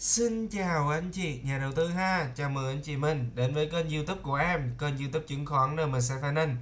Xin chào anh chị, nhà đầu tư ha. Chào mừng anh chị mình đến với kênh youtube của em, Kênh youtube chứng khoán NMC Finance.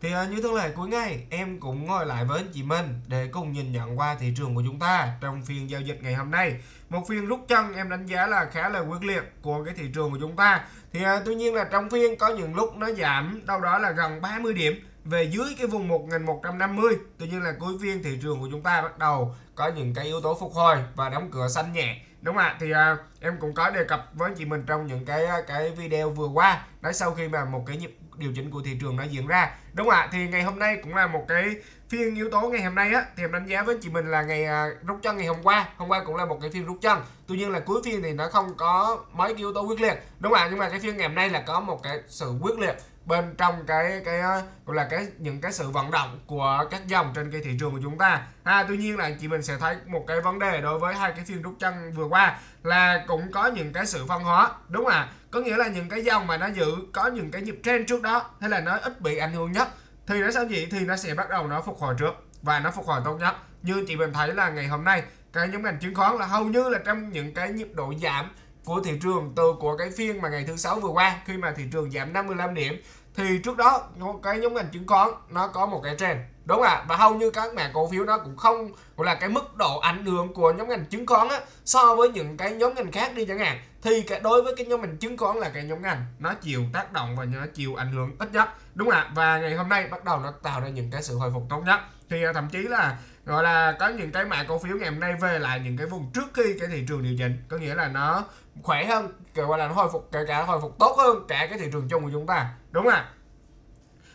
Thì à, như thường lệ, cuối ngày em cũng ngồi lại với anh chị mình Để cùng nhìn nhận qua thị trường của chúng ta Trong phiên giao dịch ngày hôm nay. Một phiên rút chân em đánh giá là khá là quyết liệt của cái thị trường của chúng ta. Thì à, tuy nhiên là trong phiên có những lúc nó giảm, đâu đó là gần 30 điểm về dưới cái vùng 1150 Tuy nhiên là cuối phiên thị trường của chúng ta bắt đầu có những cái yếu tố phục hồi và đóng cửa xanh nhẹ đúng không ạ thì à, em cũng có đề cập với chị mình trong những cái à, cái video vừa qua đó sau khi mà một cái nhịp điều chỉnh của thị trường nó diễn ra. Đúng không ạ thì ngày hôm nay cũng là một cái phiên yếu tố ngày hôm nay á thì em đánh giá với chị mình là ngày à, rút chân ngày hôm qua. Hôm qua cũng là một cái phiên rút chân. Tuy nhiên là cuối phiên thì nó không có mấy cái yếu tố quyết liệt. Đúng không ạ nhưng mà cái phiên ngày hôm nay là có một cái sự quyết liệt bên trong cái cái gọi là cái những cái sự vận động của các dòng trên cái thị trường của chúng ta. À, tuy nhiên là chị mình sẽ thấy một cái vấn đề đối với hai cái phiên rút chân vừa qua là cũng có những cái sự phân hóa đúng không ạ? Có nghĩa là những cái dòng mà nó giữ có những cái nhịp trend trước đó hay là nó ít bị ảnh hưởng nhất thì nó sao gì thì nó sẽ bắt đầu nó phục hồi trước và nó phục hồi tốt nhất. Như chị mình thấy là ngày hôm nay cái nhóm ngành chứng khoán là hầu như là trong những cái nhịp độ giảm của thị trường từ của cái phiên mà ngày thứ sáu vừa qua. Khi mà thị trường giảm 55 điểm, thì trước đó cái nhóm ngành chứng khoán nó có một cái trend, đúng không ạ? Và hầu như các mã cổ phiếu nó cũng không gọi là cái mức độ ảnh hưởng của nhóm ngành chứng khoán á, so với những cái nhóm ngành khác đi chẳng hạn. Thì cái đối với cái nhóm ngành chứng khoán là cái nhóm ngành nó chịu tác động và nó chịu ảnh hưởng ít nhất, đúng không ạ? Và ngày hôm nay bắt đầu nó tạo ra những cái sự hồi phục tốt nhất. Thì à, thậm chí là gọi là có những cái mã cổ phiếu ngày hôm nay về lại những cái vùng trước khi cái thị trường điều chỉnh. Có nghĩa là nó khỏe hơn gọi là nó hồi phục, kể cả hồi phục tốt hơn cả cái thị trường chung của chúng ta. Đúng không ạ?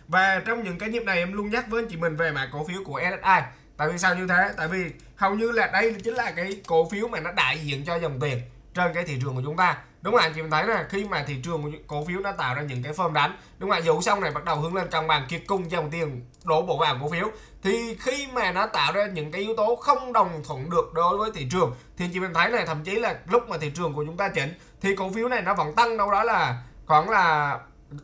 Và trong những cái nhịp này em luôn nhắc với anh chị mình về mã cổ phiếu của SSI tại vì sao như thế? Tại vì hầu như là đây chính là cái cổ phiếu mà nó đại diện cho dòng tiền trên cái thị trường của chúng ta. Đúng không anh chị mình thấy là khi mà thị trường cổ phiếu nó tạo ra những cái form đánh, đúng không ạ? Xong này bắt đầu hướng lên cân bằng, kiệt cung dòng tiền đổ bộ vào cổ phiếu thì khi mà nó tạo ra những cái yếu tố không đồng thuận được đối với thị trường, thì chị mình thấy này thậm chí là lúc mà thị trường của chúng ta chỉnh, thì cổ phiếu này nó vẫn tăng đâu đó là khoảng là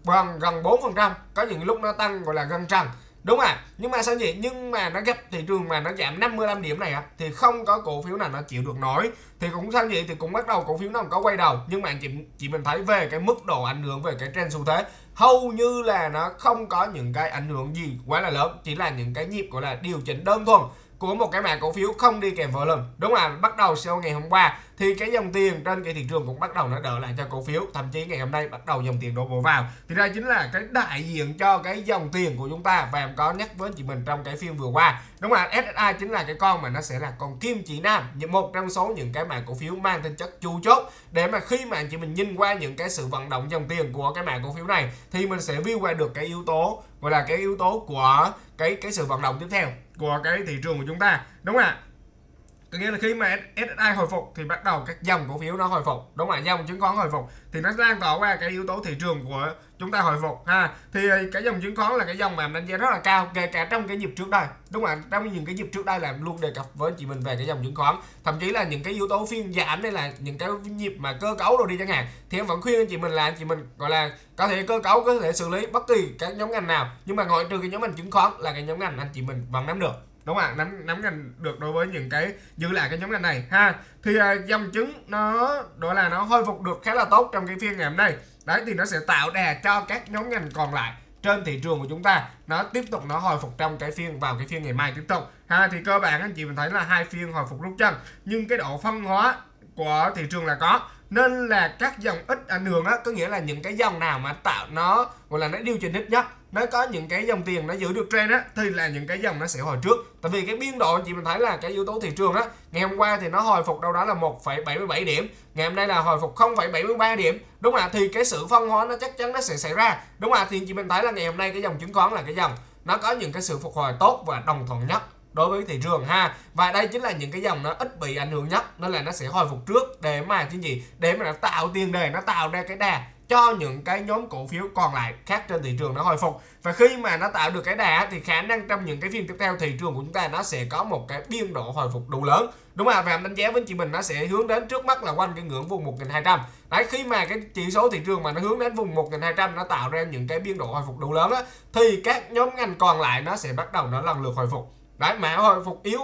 gần gần bốn phần trăm. Có những lúc nó tăng gọi là gần trần đúng à nhưng mà sao vậy nhưng mà nó gấp thị trường mà nó giảm 55 điểm này á, thì không có cổ phiếu nào nó chịu được nổi. Thì cũng sao vậy thì cũng bắt đầu cổ phiếu nó có quay đầu, nhưng mà chị chị mình thấy về cái mức độ ảnh hưởng về cái trend xu thế. Hầu như là nó không có những cái ảnh hưởng gì quá là lớn, chỉ là những cái nhịp gọi là điều chỉnh đơn thuần của một cái mã cổ phiếu không đi kèm volume. Đúng không ạ? Bắt đầu sau ngày hôm qua thì cái dòng tiền trên cái thị trường cũng bắt đầu nó đỡ lại cho cổ phiếu. Thậm chí ngày hôm nay bắt đầu dòng tiền đổ bộ vào. Thì đây chính là cái đại diện cho cái dòng tiền của chúng ta và em có nhắc với chị mình trong cái phim vừa qua. Đúng không ạ? SSI chính là cái con mà nó sẽ là con kim chỉ nam một trong số những cái mã cổ phiếu mang tính chất chu chốt. Để mà khi mà chị mình nhìn qua những cái sự vận động dòng tiền của cái mã cổ phiếu này thì mình sẽ view qua được cái yếu tố, gọi là cái yếu tố của cái cái sự vận động tiếp theo của cái thị trường của chúng ta đúng không ạ? Có nghĩa là khi mà SSI hồi phục thì bắt đầu các dòng cổ phiếu nó hồi phục. Đúng không ạ dòng chứng khoán hồi phục. Thì nó lan tỏa qua cái yếu tố thị trường của chúng ta hồi phục, ha. Thì ờ, cái dòng chứng khoán là cái dòng mà em đánh giá rất là cao, kể cả trong cái nhịp trước đây. Đúng không ạ trong những cái nhịp trước đây là luôn đề cập với chị mình về cái dòng chứng khoán. Thậm chí là những cái yếu tố phiên giảm đây là những cái nhịp mà cơ cấu rồi đi chẳng hạn, thì em vẫn khuyên anh chị mình là anh chị mình gọi là, có thể cơ cấu, có thể xử lý bất kỳ các nhóm ngành nào. Nhưng mà ngoại trừ cái nhóm ngành chứng khoán là cái nhóm ngành anh chị mình vẫn nắm được đúng không ạ? Nắm nắm ngành được đối với những cái giữ lại cái nhóm ngành này. Ha thì à, dòng chứng nó đó là nó hồi phục được khá là tốt trong cái phiên ngày hôm nay. Đấy thì nó sẽ tạo đà cho các nhóm ngành còn lại trên thị trường của chúng ta. Nó tiếp tục nó hồi phục trong cái phiên vào cái phiên ngày mai tiếp tục. Ha thì cơ bản anh chị mình thấy là hai phiên hồi phục rút chân nhưng cái độ phân hóa của thị trường là có. Nên là các dòng ít ảnh hưởng á có nghĩa là những cái dòng nào mà tạo nó gọi là nó điều chỉnh ít nhất nó có những cái dòng tiền nó giữ được trend á thì là những cái dòng nó sẽ hồi trước. Tại vì cái biên độ chị mình thấy là cái yếu tố thị trường á ngày hôm qua thì nó hồi phục đâu đó là 1,77 điểm ngày hôm nay là hồi phục 0,73 điểm. Đúng không ạ? Thì cái sự phân hóa nó chắc chắn nó sẽ xảy ra. Đúng không ạ? Thì chị mình thấy là ngày hôm nay cái dòng chứng khoán là cái dòng nó có những cái sự phục hồi tốt và đồng thuận nhất đối với thị trường ha. Và đây chính là những cái dòng nó ít bị ảnh hưởng nhất nên là nó sẽ hồi phục trước để mà cái gì? Để mà nó tạo tiền đề nó tạo ra cái đà cho những cái nhóm cổ phiếu còn lại khác trên thị trường nó hồi phục. Và khi mà nó tạo được cái đà thì khả năng trong những cái phiên tiếp theo thị trường của chúng ta nó sẽ có một cái biên độ hồi phục đủ lớn. Đúng không ạ? Và em đánh giá với chị mình nó sẽ hướng đến trước mắt là quanh cái ngưỡng vùng 1200 đấy khi mà cái chỉ số thị trường mà nó hướng đến vùng 1200 nó tạo ra những cái biên độ hồi phục đủ lớn á thì các nhóm ngành còn lại nó sẽ bắt đầu nó lần lượt hồi phục. Đấy mã hồi phục yếu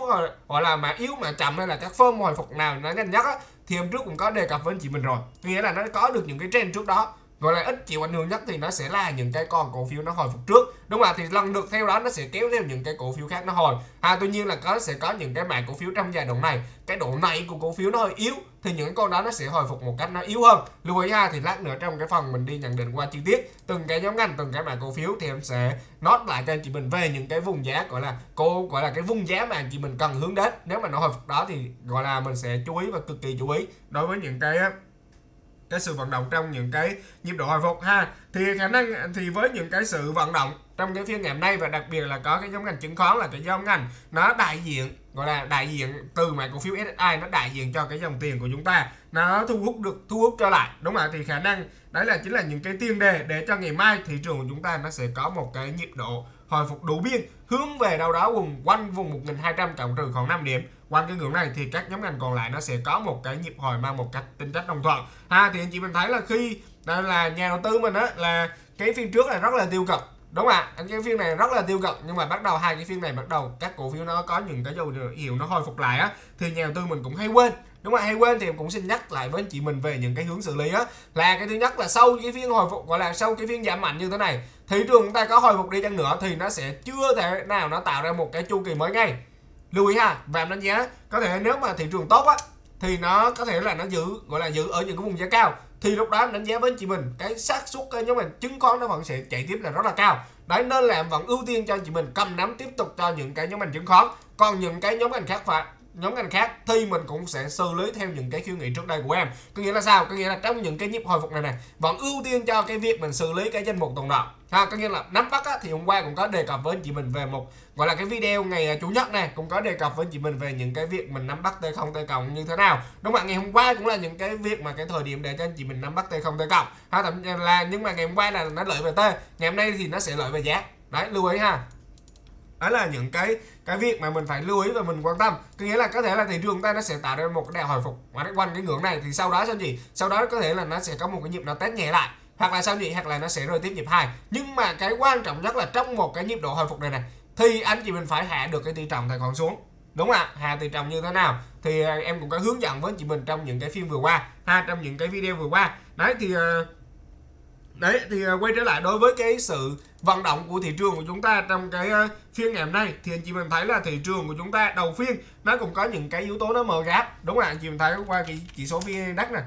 gọi là mã yếu mà chậm hay là các firm hồi phục nào nó nhanh nhất á, thì hôm trước cũng có đề cập với anh chị mình rồi. Nghĩa là nó có được những cái trend trước đó gọi là ít chịu ảnh hưởng nhất thì nó sẽ là những cái con cổ phiếu nó hồi phục trước. Đúng không ạ? Thì lần được theo đó nó sẽ kéo theo những cái cổ phiếu khác nó hồi. À tuy nhiên là có, sẽ có những cái mảng cổ phiếu trong giai đoạn này. Cái độ này của cổ phiếu nó hơi yếu, thì những con đó nó sẽ hồi phục một cách nó yếu hơn. Lưu ý ha, thì lát nữa trong cái phần mình đi nhận định qua chi tiết, từng cái nhóm ngành, từng cái mảng cổ phiếu thì em sẽ nốt lại cho anh chị mình về những cái vùng giá, gọi là cô gọi là cái vùng giá mà anh chị mình cần hướng đến. Nếu mà nó hồi phục đó thì, gọi là mình sẽ chú ý và cực kỳ chú ý đối với những cái cái sự vận động trong những cái nhịp độ hồi phục ha. Thì khả năng, thì với những cái sự vận động trong cái phiên ngày hôm nay và đặc biệt là có cái nhóm ngành chứng khoán là cái nhóm ngành nó đại diện, gọi là đại diện từ mã cổ phiếu SSI nó đại diện cho cái dòng tiền của chúng ta, nó thu hút được, thu hút trở lại. Đúng không ạ? Thì khả năng đấy là chính là những cái tiên đề để cho ngày mai thị trường của chúng ta nó sẽ có một cái nhịp độ hồi phục đủ biên, hướng về đâu đó vùng quanh vùng 1200 cộng trừ khoảng 5 điểm. Quanh cái ngưỡng này thì các nhóm ngành còn lại nó sẽ có một cái nhịp hồi mang một cách tính chất đồng thuận. Ha, thì anh chị mình thấy là khi là nhà đầu tư mình á, là cái phiên trước là rất là tiêu cực. Đúng không ạ, anh cái phiên này rất là tiêu cực, nhưng mà bắt đầu hai cái phiên này bắt đầu các cổ phiếu nó có những cái dấu hiệu nó hồi phục lại á, thì nhà đầu tư mình cũng hay quên. Đúng không hay quên thì em cũng xin nhắc lại với anh chị mình về những cái hướng xử lý á. Là cái thứ nhất là sau cái phiên hồi phục, gọi là sau cái phiên giảm mạnh như thế này thị trường chúng ta có hồi phục đi chăng nữa thì nó sẽ chưa thể nào nó tạo ra một cái chu kỳ mới ngay. Lưu ý ha, và em đánh giá, có thể nếu mà thị trường tốt á, thì nó có thể là nó giữ, gọi là giữ ở những cái vùng giá cao. Thì lúc đó em đánh giá với chị mình cái xác suất, cái nhóm mình chứng khoán nó vẫn sẽ chạy tiếp là rất là cao. Đấy, nên là em vẫn ưu tiên cho chị mình cầm nắm tiếp tục cho những cái nhóm ngành chứng khoán. Còn những cái nhóm ngành khác phải nhóm ngành khác thì mình cũng sẽ xử lý theo những cái khuyến nghị trước đây của em. Có nghĩa là sao? Có nghĩa là trong những cái nhịp hồi phục này này vẫn ưu tiên cho cái việc mình xử lý cái danh mục tồn động ha có nghĩa là nắm bắt á, thì hôm qua cũng có đề cập với anh chị mình về một gọi là cái video ngày à, chủ nhật này cũng có đề cập với anh chị mình về những cái việc mình nắm bắt t không t cộng như thế nào. Đúng không ạ? Ngày hôm qua cũng là những cái việc mà cái thời điểm để cho anh chị mình nắm bắt t không t cộng. Ha thậm là nhưng mà ngày hôm qua là nó lợi về t ngày hôm nay thì nó sẽ lợi về giá. Đấy lưu ý ha đó là những cái cái việc mà mình phải lưu ý và mình quan tâm. Có nghĩa là có thể là thị trường ta nó sẽ tạo ra một cái đà hồi phục. Quanh cái ngưỡng này thì sau đó sao gì sau đó có thể là nó sẽ có một cái nhịp nó test nhẹ lại. Hoặc là sao gì hoặc là nó sẽ rơi tiếp nhịp hai. Nhưng mà cái quan trọng nhất là trong một cái nhịp độ hồi phục này này, thì anh chị mình phải hạ được cái tỷ trọng tài khoản xuống. Đúng không ạ? Hạ tỷ trọng như thế nào? Thì à, em cũng có hướng dẫn với chị mình trong những cái phim vừa qua. Ha, trong những cái video vừa qua. Đấy thì à, đấy thì à, quay trở lại đối với cái sự vận động của thị trường của chúng ta trong cái ờ, phiên ngày hôm nay. Thì anh chị mình thấy là thị trường của chúng ta đầu phiên nó cũng có những cái yếu tố nó mờ gáp đúng không ạ anh chị mình thấy qua cái chỉ số vn index này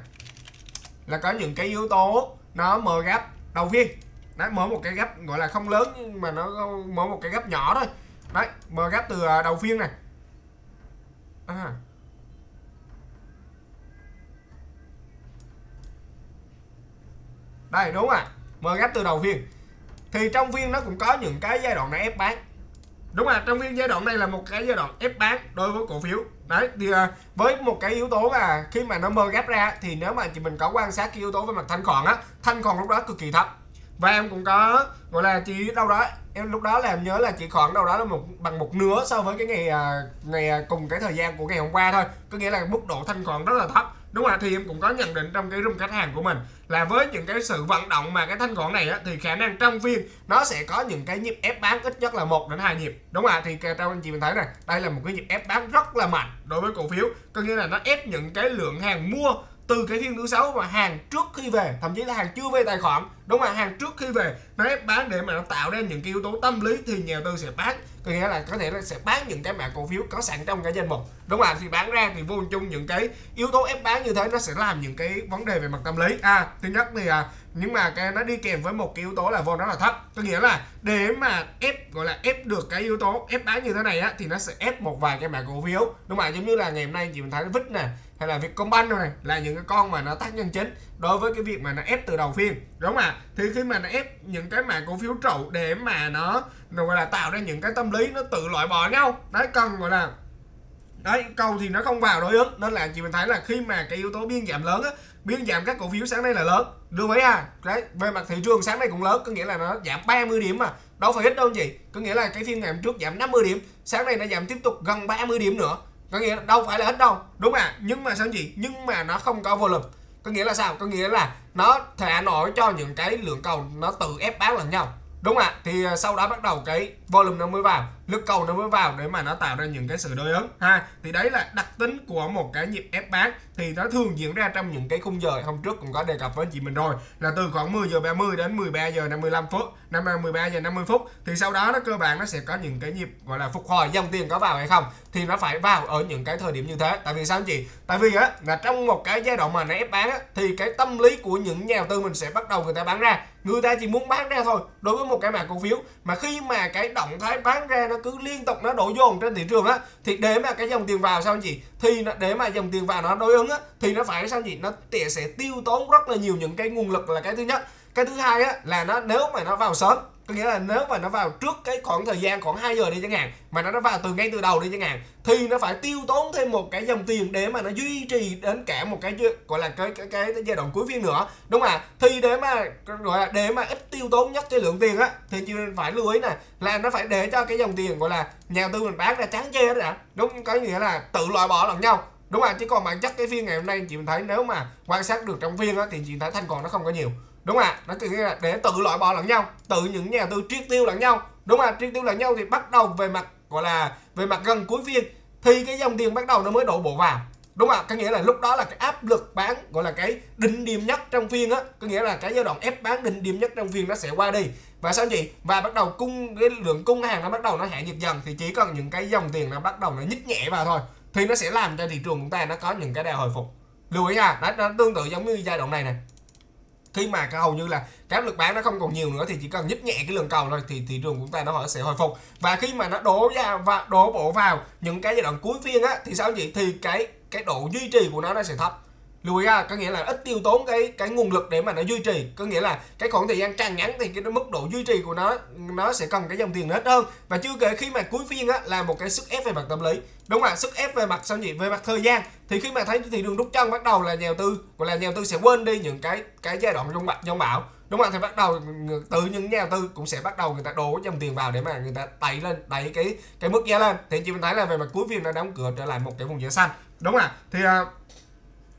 là có những cái yếu tố nó mờ gáp đầu phiên. Đấy, mở một cái gap gọi là không lớn, nhưng mà nó mở một cái gap nhỏ thôi. Đấy mở ờ, gap từ đầu phiên này. À. đây, đúng à mở gap từ đầu phiên thì trong phiên nó cũng có những cái giai đoạn này ép bán. Đúng là trong phiên giai đoạn này là một cái giai đoạn ép bán đối với cổ phiếu. Đấy, thì à, với một cái yếu tố là khi mà nó mơ gap ra thì nếu mà chị mình có quan sát cái yếu tố về mặt thanh khoản á, thanh khoản lúc đó cực kỳ thấp. Và em cũng có, gọi là, chỉ đâu đó, em lúc đó là em nhớ là chỉ khoảng đâu đó là một, bằng một nửa so với cái ngày à, ngày à, cùng cái thời gian của ngày hôm qua thôi. Có nghĩa là mức độ thanh khoản rất là thấp đúng không ạ thì em cũng có nhận định trong cái room khách hàng của mình là với những cái sự vận động mà cái thanh khoản này á, thì khả năng trong phiên nó sẽ có những cái nhịp ép bán ít nhất là một đến hai nhịp. Đúng không ạ thì trong anh chị mình thấy này đây là một cái nhịp ép bán rất là mạnh đối với cổ phiếu. Có nghĩa là nó ép những cái lượng hàng mua từ cái phiên thứ sáu và hàng trước khi về thậm chí là hàng chưa về tài khoản. Đúng không ạ hàng trước khi về nó ép bán để mà nó tạo ra những cái yếu tố tâm lý thì nhà đầu tư sẽ bán có nghĩa là có thể nó sẽ bán những cái mã cổ phiếu có sẵn trong cái danh mục đúng không ạ? thì bán ra thì vô chung những cái yếu tố ép bán như thế nó sẽ làm những cái vấn đề về mặt tâm lý à thứ nhất thì à, nhưng mà cái nó đi kèm với một cái yếu tố là vô rất là thấp có nghĩa là để mà ép gọi là ép được cái yếu tố ép bán như thế này á thì nó sẽ ép một vài cái mã cổ phiếu đúng không ạ? giống như là ngày hôm nay chị mình thấy nó vít nè hay là Vietcombank này là những cái con mà nó tác nhân chính đối với cái việc mà nó ép từ đầu phiên đúng không ạ? Thì khi mà nó ép những cái mã cổ phiếu trụ để mà nó, nó gọi là tạo ra những cái tâm lý nó tự loại bỏ nhau. Đấy cần gọi là đấy cầu thì nó không vào đối ứng. Nên là chị mình thấy là khi mà cái yếu tố biên giảm lớn á biên giảm các cổ phiếu sáng nay là lớn. Đưa mấy à đấy về mặt thị trường sáng nay cũng lớn có nghĩa là nó giảm 30 điểm mà. Đâu phải ít đâu gì có nghĩa là cái phiên ngày hôm trước giảm 50 điểm sáng nay nó giảm tiếp tục gần 30 điểm nữa. Có nghĩa là đâu phải là ít đâu. Đúng à nhưng mà sao gì nhưng mà nó không có volume có nghĩa là sao? Có nghĩa là nó thả nổi cho những cái lượng cầu nó tự ép bán lẫn nhau. Đúng ạ? Thì ờ, sau đó bắt đầu cái volume nó mới vào lực cầu nó mới vào để mà nó tạo ra những cái sự đối ứng ha thì đấy là đặc tính của một cái nhịp ép bán thì nó thường diễn ra trong những cái khung giờ. Hôm trước cũng có đề cập với chị mình rồi là từ khoảng 10 giờ 30 đến 13 giờ 55 phút năm 13 giờ 50 phút thì sau đó nó cơ bản nó sẽ có những cái nhịp gọi là phục hồi dòng tiền có vào hay không thì nó phải vào ở những cái thời điểm như thế. Tại vì sao anh chị? Tại vì á là trong một cái giai đoạn mà nó ép bán á, thì cái tâm lý của những nhà đầu tư mình sẽ bắt đầu người ta bán ra. Người ta chỉ muốn bán ra thôi đối với một cái mã cổ phiếu. Mà khi mà cái động thái bán ra nó cứ liên tục nó đổ dồn trên thị trường á, thì để mà cái dòng tiền vào sao anh chị? Thì để mà dòng tiền vào nó đối ứng á, thì nó phải sao anh chị? Nó sẽ tiêu tốn rất là nhiều những cái nguồn lực là cái thứ nhất. Cái thứ hai á, là nó, nếu mà nó vào sớm có nghĩa là nếu mà nó vào trước cái khoảng thời gian khoảng 2 giờ đi chẳng hạn mà nó nó vào từ ngay từ đầu đi chẳng hạn thì nó phải tiêu tốn thêm một cái dòng tiền để mà nó duy trì đến cả một cái gọi là cái cái, cái, cái giai đoạn cuối phiên nữa. Đúng không ạ? Thì để mà gọi là để mà ít tiêu tốn nhất cái lượng tiền á thì chị phải lưu ý nè là nó phải để cho cái dòng tiền gọi là nhà tư mình bán ra trắng chê hết đã đúng có nghĩa là tự loại bỏ lẫn nhau. Đúng không ạ? Chứ còn bản chất cái phiên ngày hôm nay chị mình thấy nếu mà quan sát được trong phiên á thì chị thấy thanh còn nó không có nhiều đúng không ạ. Nó cứ là để tự loại bỏ lẫn nhau tự những nhà tư triết tiêu lẫn nhau. Đúng không ạ triết tiêu lẫn nhau thì bắt đầu về mặt gọi là về mặt gần cuối phiên thì cái dòng tiền bắt đầu nó mới đổ bộ vào. Đúng không ạ có nghĩa là lúc đó là cái áp lực bán gọi là cái đỉnh điểm nhất trong phiên á. Có nghĩa là cái giai đoạn ép bán đỉnh điểm nhất trong phiên nó sẽ qua đi. Và sao chị? Và bắt đầu cung cái lượng cung hàng nó bắt đầu nó hạ nhiệt dần thì chỉ cần những cái dòng tiền nó bắt đầu nó nhích nhẹ vào thôi thì nó sẽ làm cho thị trường chúng ta nó có những cái đà hồi phục. Lưu ý ha nó, nó tương tự giống như giai đoạn này này khi mà hầu như là cái lực bán nó không còn nhiều nữa thì chỉ cần nhích nhẹ cái lượng cầu thôi thì, thị trường của chúng ta nó sẽ hồi phục. Và khi mà nó đổ ra và đổ bộ vào những cái giai đoạn cuối phiên á, thì sao chị? Thì cái cái độ duy trì của nó nó sẽ thấp lưu ý ha có nghĩa là ít tiêu tốn cái cái nguồn lực để mà nó duy trì. Có nghĩa là cái khoảng thời gian càng ngắn thì cái mức độ duy trì của nó nó sẽ cần cái dòng tiền nó ít hơn. Và chưa kể khi mà cuối phiên á là một cái sức ép về mặt tâm lý. Đúng không ạ? Sức ép về mặt sao nhỉ? Về mặt thời gian. Thì khi mà thấy thị trường rút chân bắt đầu là nhà đầu tư gọi là nhà đầu tư sẽ quên đi những cái cái giai đoạn trong dông bão. Đúng không thì bắt đầu từ những nhà đầu tư cũng sẽ bắt đầu người ta đổ dòng tiền vào để mà người ta đẩy lên đẩy cái cái mức giá lên. Thì chị mình thấy là về mặt cuối phiên nó đóng cửa trở lại một cái vùng giá xanh. Đúng không ạ? Thì uh,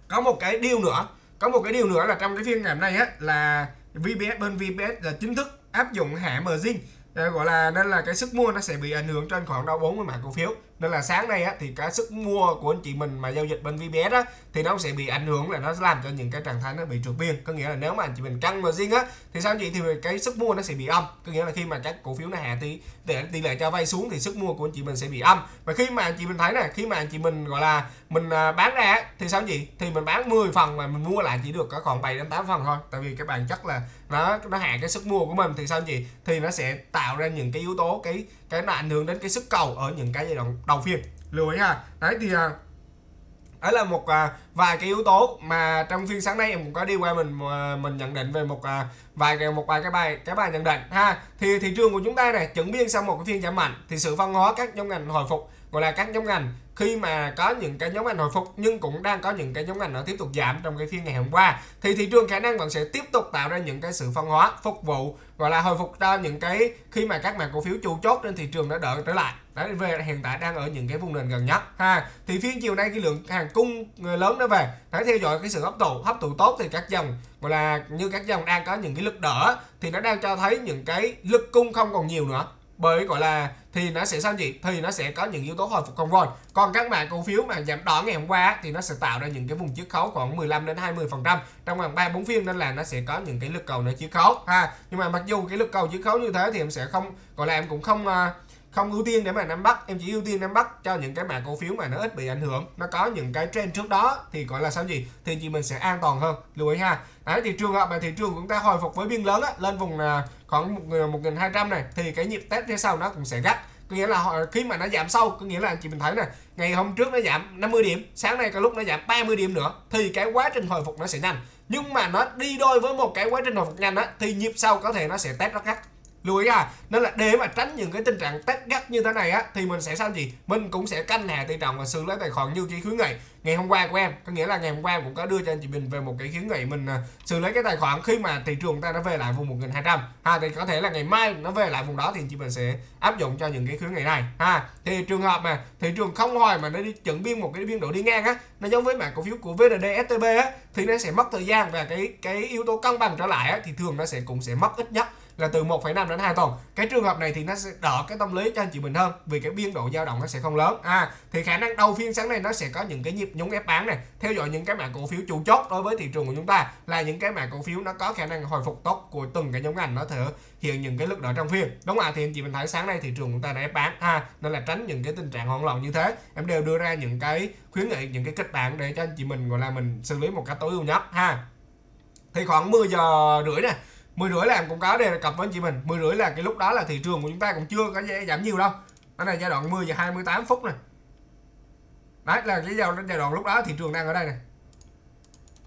có một cái điều nữa, có một cái điều nữa là trong cái phiên ngày hôm nay á, là VPS bên VPS là chính thức áp dụng hạ margin ờ, gọi là, nên là cái sức mua nó sẽ bị ảnh hưởng trên khoảng đâu 40 mã cổ phiếu nên là sáng nay á, thì cái sức mua của anh chị mình mà giao dịch bên VPS á, thì nó sẽ bị ảnh hưởng là nó làm cho những cái trạng thái nó bị trượt biên. Có nghĩa là nếu mà anh chị mình căng mà riêng á, thì sao anh chị, thì cái sức mua nó sẽ bị âm. Có nghĩa là khi mà các cổ phiếu nó hạ thì để tỷ lệ cho vay xuống thì sức mua của anh chị mình sẽ bị âm. Và khi mà anh chị mình thấy này khi mà anh chị mình, gọi là, mình à, bán ra thì sao anh chị? Thì mình bán 10 phần mà mình mua lại chỉ được có khoảng 7 đến 8 phần thôi. Tại vì cái bản chất là nó nó hạ cái sức mua của mình thì sao anh chị? Thì nó sẽ tạo ra những cái yếu tố, cái cái nó ảnh hưởng đến cái sức cầu ở những cái giai đoạn đầu phiên lưu ý ha. Đấy thì à, đó đấy là một à, vài cái yếu tố mà trong phiên sáng nay em cũng có đi qua mình à, mình nhận định về một à, vài một vài cái bài cái bài nhận định ha. Thì thị trường của chúng ta này chuẩn biên sau một cái phiên giảm mạnh thì sự phân hóa các nhóm ngành hồi phục gọi là các nhóm ngành khi mà có những cái nhóm ngành hồi phục, nhưng cũng đang có những cái nhóm ngành nó tiếp tục giảm trong cái phiên ngày hôm qua, thì thị trường khả năng vẫn sẽ tiếp tục tạo ra những cái sự phân hóa, phục vụ, gọi là hồi phục cho những cái khi mà các mảng cổ phiếu chủ chốt trên thị trường đã đỡ trở lại. Đấy, về hiện tại đang ở những cái vùng nền gần nhất, ha. Thì phiên chiều nay cái lượng hàng cung ờ, lớn nó về, phải theo dõi cái sự hấp thụ hấp thụ tốt thì các dòng, gọi là như các dòng đang có những cái lực đỡ, thì nó đang cho thấy những cái lực cung không còn nhiều nữa. Bởi, gọi là thì nó sẽ sao chị thì nó sẽ có những yếu tố hồi phục con rồi còn các mã cổ phiếu mà giảm đỏ ngày hôm qua thì nó sẽ tạo ra những cái vùng chiết khấu khoảng 15 đến 20 phần trăm trong vòng ba bốn phiên nên là nó sẽ có những cái lực cầu nó chiết khấu ha. Nhưng mà mặc dù cái lực cầu chiết khấu như thế thì em sẽ không gọi là em cũng không uh, không ưu tiên để mà nắm bắt em chỉ ưu tiên nắm bắt cho những cái mã cổ phiếu mà nó ít bị ảnh hưởng. Nó có những cái trend trước đó thì gọi là sao gì thì chị mình sẽ an toàn hơn lưu ý ha. Đấy thì trường hợp mà thị trường chúng ta hồi phục với biên lớn á, lên vùng là khoảng à, một nghìn hai trăm này thì cái nhịp test phía sau nó cũng sẽ gắt. Có nghĩa là khi mà nó giảm sâu có nghĩa là chị mình thấy này ngày hôm trước nó giảm 50 điểm sáng nay có lúc nó giảm 30 điểm nữa thì cái quá trình hồi phục nó sẽ nhanh. Nhưng mà nó đi đôi với một cái quá trình hồi phục nhanh á thì nhịp sau có thể nó sẽ test rất gắt lưu ý à nên là để mà tránh những cái tình trạng test gắt như thế này á, thì mình sẽ sao gì? Mình cũng sẽ canh hạ tỷ trọng và xử lý tài khoản như cái khuyến nghị. Ngày hôm qua của em, có nghĩa là ngày hôm qua cũng có đưa cho anh chị mình về một cái khuyến nghị mình à, xử lý cái tài khoản khi mà thị trường ta nó về lại vùng 1200 ha, thì có thể là ngày mai nó về lại vùng đó thì chị mình sẽ áp dụng cho những cái khuyến nghị này. Ha, thì trường hợp mà thị trường không hồi mà nó đi chuẩn biên một cái biên độ đi ngang á, nó giống với mã cổ phiếu của VND STB á, thì nó sẽ mất thời gian và cái cái yếu tố cân bằng trở lại á, thì thường nó sẽ cũng sẽ mất ít nhất là từ 1,5 đến 2 tuần. Cái trường hợp này thì nó sẽ đỡ cái tâm lý cho anh chị mình hơn vì cái biên độ dao động nó sẽ không lớn. À thì khả năng đầu phiên sáng nay nó sẽ có những cái nhịp nhúng ép bán này theo dõi những cái mã cổ phiếu chủ chốt đối với thị trường của chúng ta là những cái mã cổ phiếu nó có khả năng hồi phục tốt của từng cái nhóm ngành nó thể hiện những cái lực đỡ trong phiên. Đúng không ạ? Thì anh chị mình thấy sáng nay thị trường chúng ta đã ép bán. À nên là tránh những cái tình trạng hoảng loạn như thế. Em đều đưa ra những cái khuyến nghị những cái kịch bản để cho anh chị mình gọi là mình xử lý một cách tối ưu nhất ha. Thì khoảng 10 giờ rưỡi này. 10 rưỡi là em cũng có đề cập với anh chị mình. 10 rưỡi là cái lúc đó là thị trường của chúng ta cũng chưa có giảm nhiều đâu. Đó là giai đoạn 10 giờ 28 phút này. Đấy là cái giai đoạn, giai đoạn lúc đó thị trường đang ở đây này.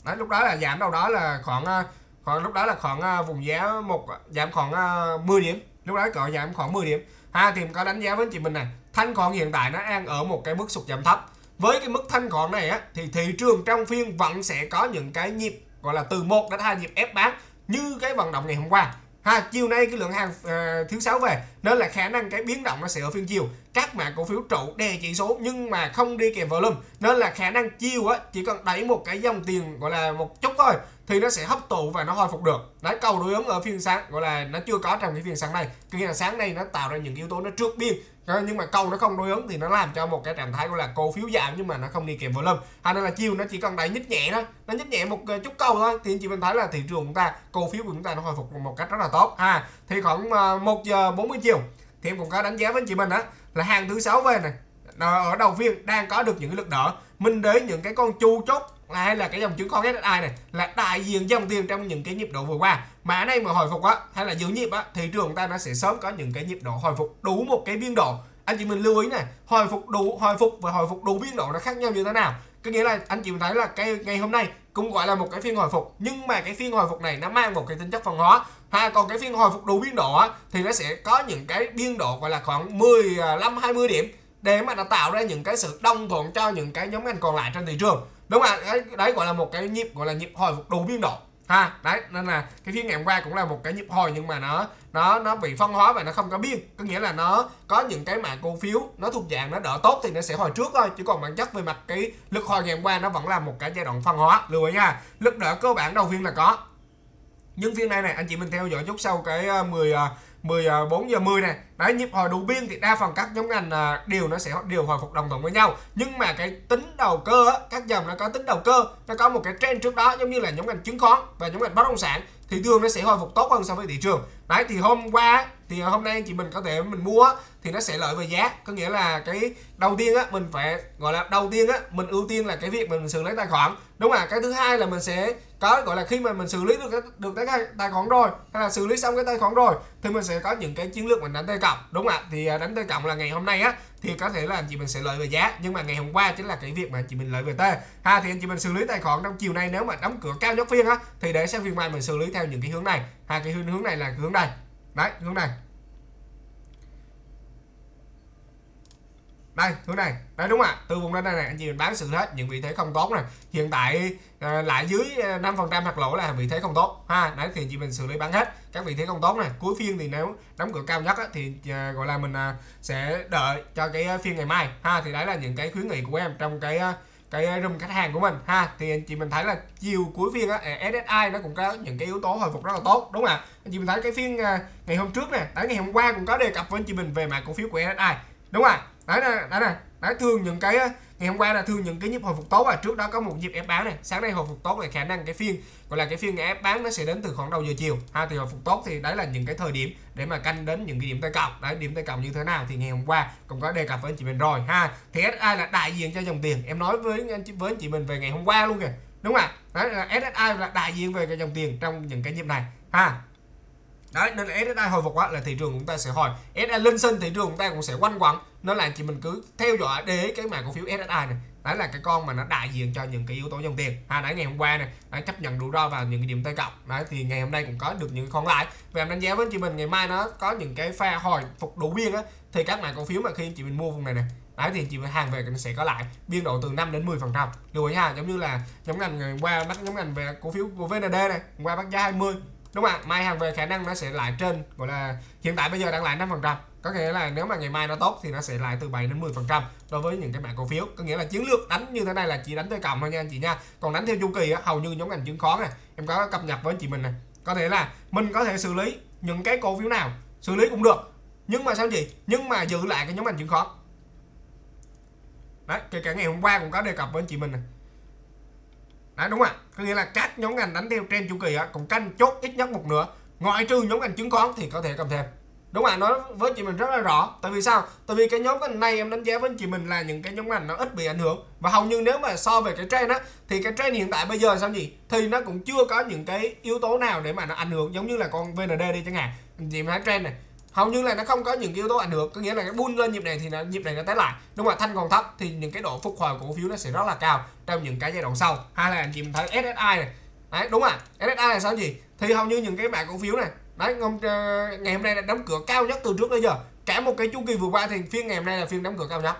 Đấy lúc đó là giảm đâu đó là khoảng ờ, khoảng lúc đó là khoảng ờ, vùng giá một giảm khoảng ờ, 10 điểm. Lúc đó cỡ giảm khoảng 10 điểm. Ha thì có đánh giá với anh chị mình này. Thanh khoản hiện tại nó đang ở một cái mức sụt giảm thấp. Với cái mức thanh khoản này á thì thị trường trong phiên vẫn sẽ có những cái nhịp gọi là từ 1 đến 2 nhịp ép bán như cái vận động ngày hôm qua. Ha chiều nay cái lượng hàng ờ, uh, thứ sáu về nên là khả năng cái biến động nó sẽ ở phiên chiều. Các mã cổ phiếu trụ đè chỉ số nhưng mà không đi kèm volume nên là khả năng chiều á chỉ cần đẩy một cái dòng tiền gọi là một chút thôi thì nó sẽ hấp thụ và nó hồi phục được. Đấy, cầu đối ứng ở phiên sáng, gọi là nó chưa có trong cái phiên sáng này. Cứ nghĩa là sáng nay nó tạo ra những yếu tố nó trước biên. Nhưng mà cầu nó không đối ứng thì nó làm cho một cái trạng thái gọi là cổ phiếu giảm nhưng mà nó không đi kèm volume hay nên là chiều nó chỉ cần đẩy nhích nhẹ đó nó nhích nhẹ một ờ, chút cầu thôi. Thì anh chị mình thấy là thị trường chúng ta, cổ phiếu của chúng ta nó hồi phục một cách rất là tốt. Ha, thì khoảng ờ, 1 giờ 40 chiều thì em cũng có đánh giá với anh chị mình đó là hàng thứ sáu về này ở đầu phiên đang có được những cái lực đỡ. Mình đến những cái con chu chốt hay là cái dòng chứng khoán SSI này là đại diện dòng tiền trong những cái nhịp độ vừa qua. Mà ở đây mà hồi phục á hay là giữ nhịp á thị trường ta nó sẽ sớm có những cái nhịp độ hồi phục đủ một cái biên độ. Anh chị mình lưu ý này hồi phục đủ hồi phục và hồi phục đủ biên độ nó khác nhau như thế nào? Có nghĩa là anh chị mình thấy là cái ngày hôm nay cũng gọi là một cái phiên hồi phục nhưng mà cái phiên hồi phục này nó mang một cái tính chất phân hóa. Ha còn cái phiên hồi phục đủ biên độ á, thì nó sẽ có những cái biên độ gọi là khoảng 15 20 à, điểm để mà nó tạo ra những cái sự đồng thuận cho những cái nhóm ngành còn lại trên thị trường đúng không ạ đấy, đấy gọi là một cái nhịp gọi là nhịp hồi phục đủ biên độ ha đấy nên là cái phiên ngày hôm qua cũng là một cái nhịp hồi nhưng mà nó nó nó bị phân hóa và nó không có biên. Có nghĩa là nó có những cái mã cổ phiếu nó thuộc dạng nó đỡ tốt thì nó sẽ hồi trước thôi chứ còn bản chất về mặt cái lực hồi ngày hôm qua nó vẫn là một cái giai đoạn phân hóa. Lưu ý nha lực đỡ cơ bản đầu phiên là có. Nhưng phiên này này anh chị mình theo dõi chút sau cái ờ, 10 14 à, giờ 10 này. Đấy nhịp hồi đủ biên thì đa phần các nhóm ngành à, đều nó sẽ đều hồi phục đồng thuận với nhau. Nhưng mà cái tính đầu cơ á, các dòng nó có tính đầu cơ nó có một cái trend trước đó giống như là nhóm ngành chứng khoán và nhóm ngành bất động sản thì thường nó sẽ hồi phục tốt hơn so với thị trường. Đấy thì hôm qua thì hôm nay chị mình có thể mình mua thì nó sẽ lợi về giá. Có nghĩa là cái đầu tiên á mình phải gọi là đầu tiên á mình ưu tiên là cái việc mình xử lý tài khoản. Đúng không ạ? Cái thứ hai là mình sẽ có gọi là khi mà mình xử lý được được cái tài khoản rồi hay là xử lý xong cái tài khoản rồi thì mình sẽ có những cái chiến lược mình đánh tay cộng, đúng không ạ? Thì à, đánh tay cộng là ngày hôm nay á, thì có thể là anh chị mình sẽ lợi về giá, nhưng mà ngày hôm qua chính là cái việc mà anh chị mình lợi về t. Ha, thì anh chị mình xử lý tài khoản trong chiều nay nếu mà đóng cửa cao nhất phiên á, thì để sang phiên mai mình xử lý theo những cái hướng này. Hai cái hướng hướng này là cái hướng này. Đấy, hướng này. Đây hướng này. Đấy đúng ạ. Từ vùng lên đây này anh chị mình bán sự hết. Những vị thế không tốt này. Hiện tại à, lại dưới ờ, 5 phần trăm hoặc lỗ là vị thế không tốt. Ha đấy thì chị mình xử lý bán hết. Các vị thế không tốt này. Cuối phiên thì nếu đóng cửa cao nhất á, thì à, gọi là mình à, sẽ đợi cho cái phiên ngày mai. Ha thì đấy là những cái khuyến nghị của em trong cái cái room khách hàng của mình. Ha thì anh chị mình thấy là chiều cuối phiên á à, SSI nó cũng có những cái yếu tố hồi phục rất là tốt đúng không ạ? Anh chị mình thấy cái phiên ngày hôm trước nè tới ngày hôm qua cũng có đề cập với anh chị mình về mặt cổ phiếu của SSI đúng không ạ? Đấy nè đấy nè đấy thường những cái ngày hôm qua là thường những cái nhịp hồi phục tốt và trước đó có một nhịp ép bán này. Sáng nay hồi phục tốt thì khả năng cái phiên, gọi là cái phiên ép bán nó sẽ đến từ khoảng đầu giờ chiều. Ha, thì hồi phục tốt thì đấy là những cái thời điểm để mà canh đến những cái điểm tay cộng đấy, điểm tay cộng như thế nào thì ngày hôm qua cũng có đề cập với anh chị mình rồi. Ha, thì SSI là đại diện cho dòng tiền. Em nói với anh chị, với anh chị mình về ngày hôm qua luôn kìa. Đúng không ạ? Đấy, là SSI là đại diện về cái dòng tiền trong những cái nhịp này. Ha đấy nên là SSI hồi phục quá là thị trường chúng ta sẽ hồi. SSI lên sinh thị trường chúng ta cũng sẽ quanh quẩn. Nó là chị mình cứ theo dõi để cái mã cổ phiếu SSI này. Đấy là cái con mà nó đại diện cho những cái yếu tố dòng tiền. À, đấy ngày hôm qua này đã chấp nhận rủi ro vào những cái điểm tay cộng. Đấy thì ngày hôm nay cũng có được những con lãi và em đánh giá với chị mình ngày mai nó có những cái pha hồi phục đủ biên á thì các mã cổ phiếu mà khi chị mình mua vùng này này đấy thì chị mình hàng về nó sẽ có lại. Biên độ từ 5 đến 10 phần trăm. Lưu ý ha giống như là nhóm ngành ngày qua bắt nhóm ngành về cổ phiếu của VND này qua bắt giá 20 đúng không ạ? Mai hàng về khả năng nó sẽ lại trên gọi là hiện tại bây giờ đang lại 5 phần trăm. Có nghĩa là nếu mà ngày mai nó tốt thì nó sẽ lại từ 7 đến 10 phần trăm đối với những cái mã cổ phiếu. Có nghĩa là chiến lược đánh như thế này là chỉ đánh tới cộng thôi nha anh chị nha. Còn đánh theo chu kỳ á, hầu như nhóm ngành chứng khoán này. Em có cập nhật với chị mình này. Có thể là mình có thể xử lý những cái cổ phiếu nào xử lý cũng được. Nhưng mà sao chị? Nhưng mà giữ lại cái nhóm ngành chứng khoán. Đấy kể cả ngày hôm qua cũng có đề cập với anh chị mình này đấy, đúng không ạ? Có nghĩa là các nhóm ngành đánh theo trend chu kỳ á cũng canh chốt ít nhất một nửa. Ngoại trừ nhóm ngành chứng khoán thì có thể cầm thêm. Đúng không ạ? Nói với chị mình rất là rõ. Tại vì sao? Tại vì cái nhóm ngành này em đánh giá với chị mình là những cái nhóm ngành nó ít bị ảnh hưởng. Và hầu như nếu mà so về cái trend á, thì cái trend hiện tại bây giờ sao gì thì nó cũng chưa có những cái yếu tố nào để mà nó ảnh hưởng, giống như là con VND đi chẳng hạn. Chị thấy trend này hầu như là nó không có những yếu tố ảnh hưởng, có nghĩa là cái bull lên nhịp này thì nó nhịp này nó test lại. Đúng không ạ thanh còn thấp thì những cái độ phục hồi của cổ phiếu nó sẽ rất là cao trong những cái giai đoạn sau. Hay là anh chị mình thấy SSI này. Đấy, đúng ạ SSI là sao gì thì hầu như những cái mã cổ phiếu này, đấy hôm ờ, ngày hôm nay là đóng cửa cao nhất từ trước đến giờ. Cả một cái chu kỳ vừa qua thì phiên ngày hôm nay là phiên đóng cửa cao nhất.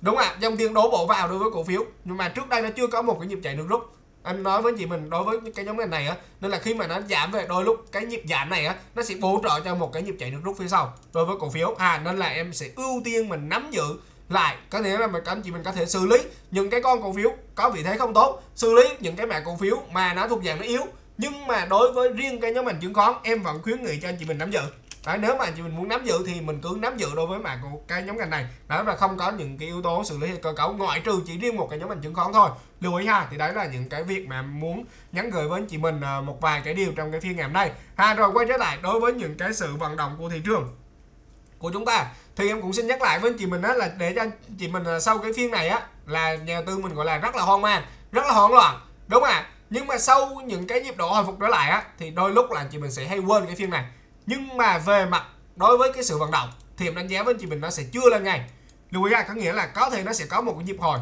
Đúng ạ dòng tiền đổ bộ vào đối với cổ phiếu, nhưng mà trước đây nó chưa có một cái nhịp chạy được rút anh nói với chị mình, đối với cái nhóm ngành này á, nên là khi mà nó giảm về đôi lúc cái nhịp giảm này á, nó sẽ bổ trợ cho một cái nhịp chạy được rút phía sau đối với cổ phiếu. À nên là em sẽ ưu tiên mình nắm giữ lại. Có nghĩa là mình anh chị mình có thể xử lý những cái con cổ phiếu có vị thế không tốt, xử lý những cái mã cổ phiếu mà nó thuộc dạng nó yếu. Nhưng mà đối với riêng cái nhóm ngành chứng khoán, em vẫn khuyến nghị cho anh chị mình nắm giữ. Đấy, nếu mà chị mình muốn nắm giữ thì mình cứ nắm giữ đối với mã của cái nhóm ngành này. Đó là không có những cái yếu tố xử lý cơ cấu ngoại trừ chỉ riêng một cái nhóm ngành chứng khoán thôi. Lưu ý ha thì đấy là những cái việc mà muốn nhắn gửi với anh chị mình ờ, một vài cái điều trong cái phiên ngày hôm nay. Ha rồi quay trở lại đối với những cái sự vận động của thị trường của chúng ta. Thì em cũng xin nhắc lại với anh chị mình đó là để cho anh chị mình ờ, sau cái phiên này á là nhà đầu tư mình gọi là rất là hoang mang rất là hỗn loạn. Đúng không ạ? Nhưng mà sau những cái nhịp độ hồi phục trở lại á thì đôi lúc là chị mình sẽ hay quên cái phiên này nhưng mà về mặt đối với cái sự vận động, thì em đánh giá với chị mình nó sẽ chưa lên ngay lưu ý là có nghĩa là có thể nó sẽ có một cái nhịp hồi.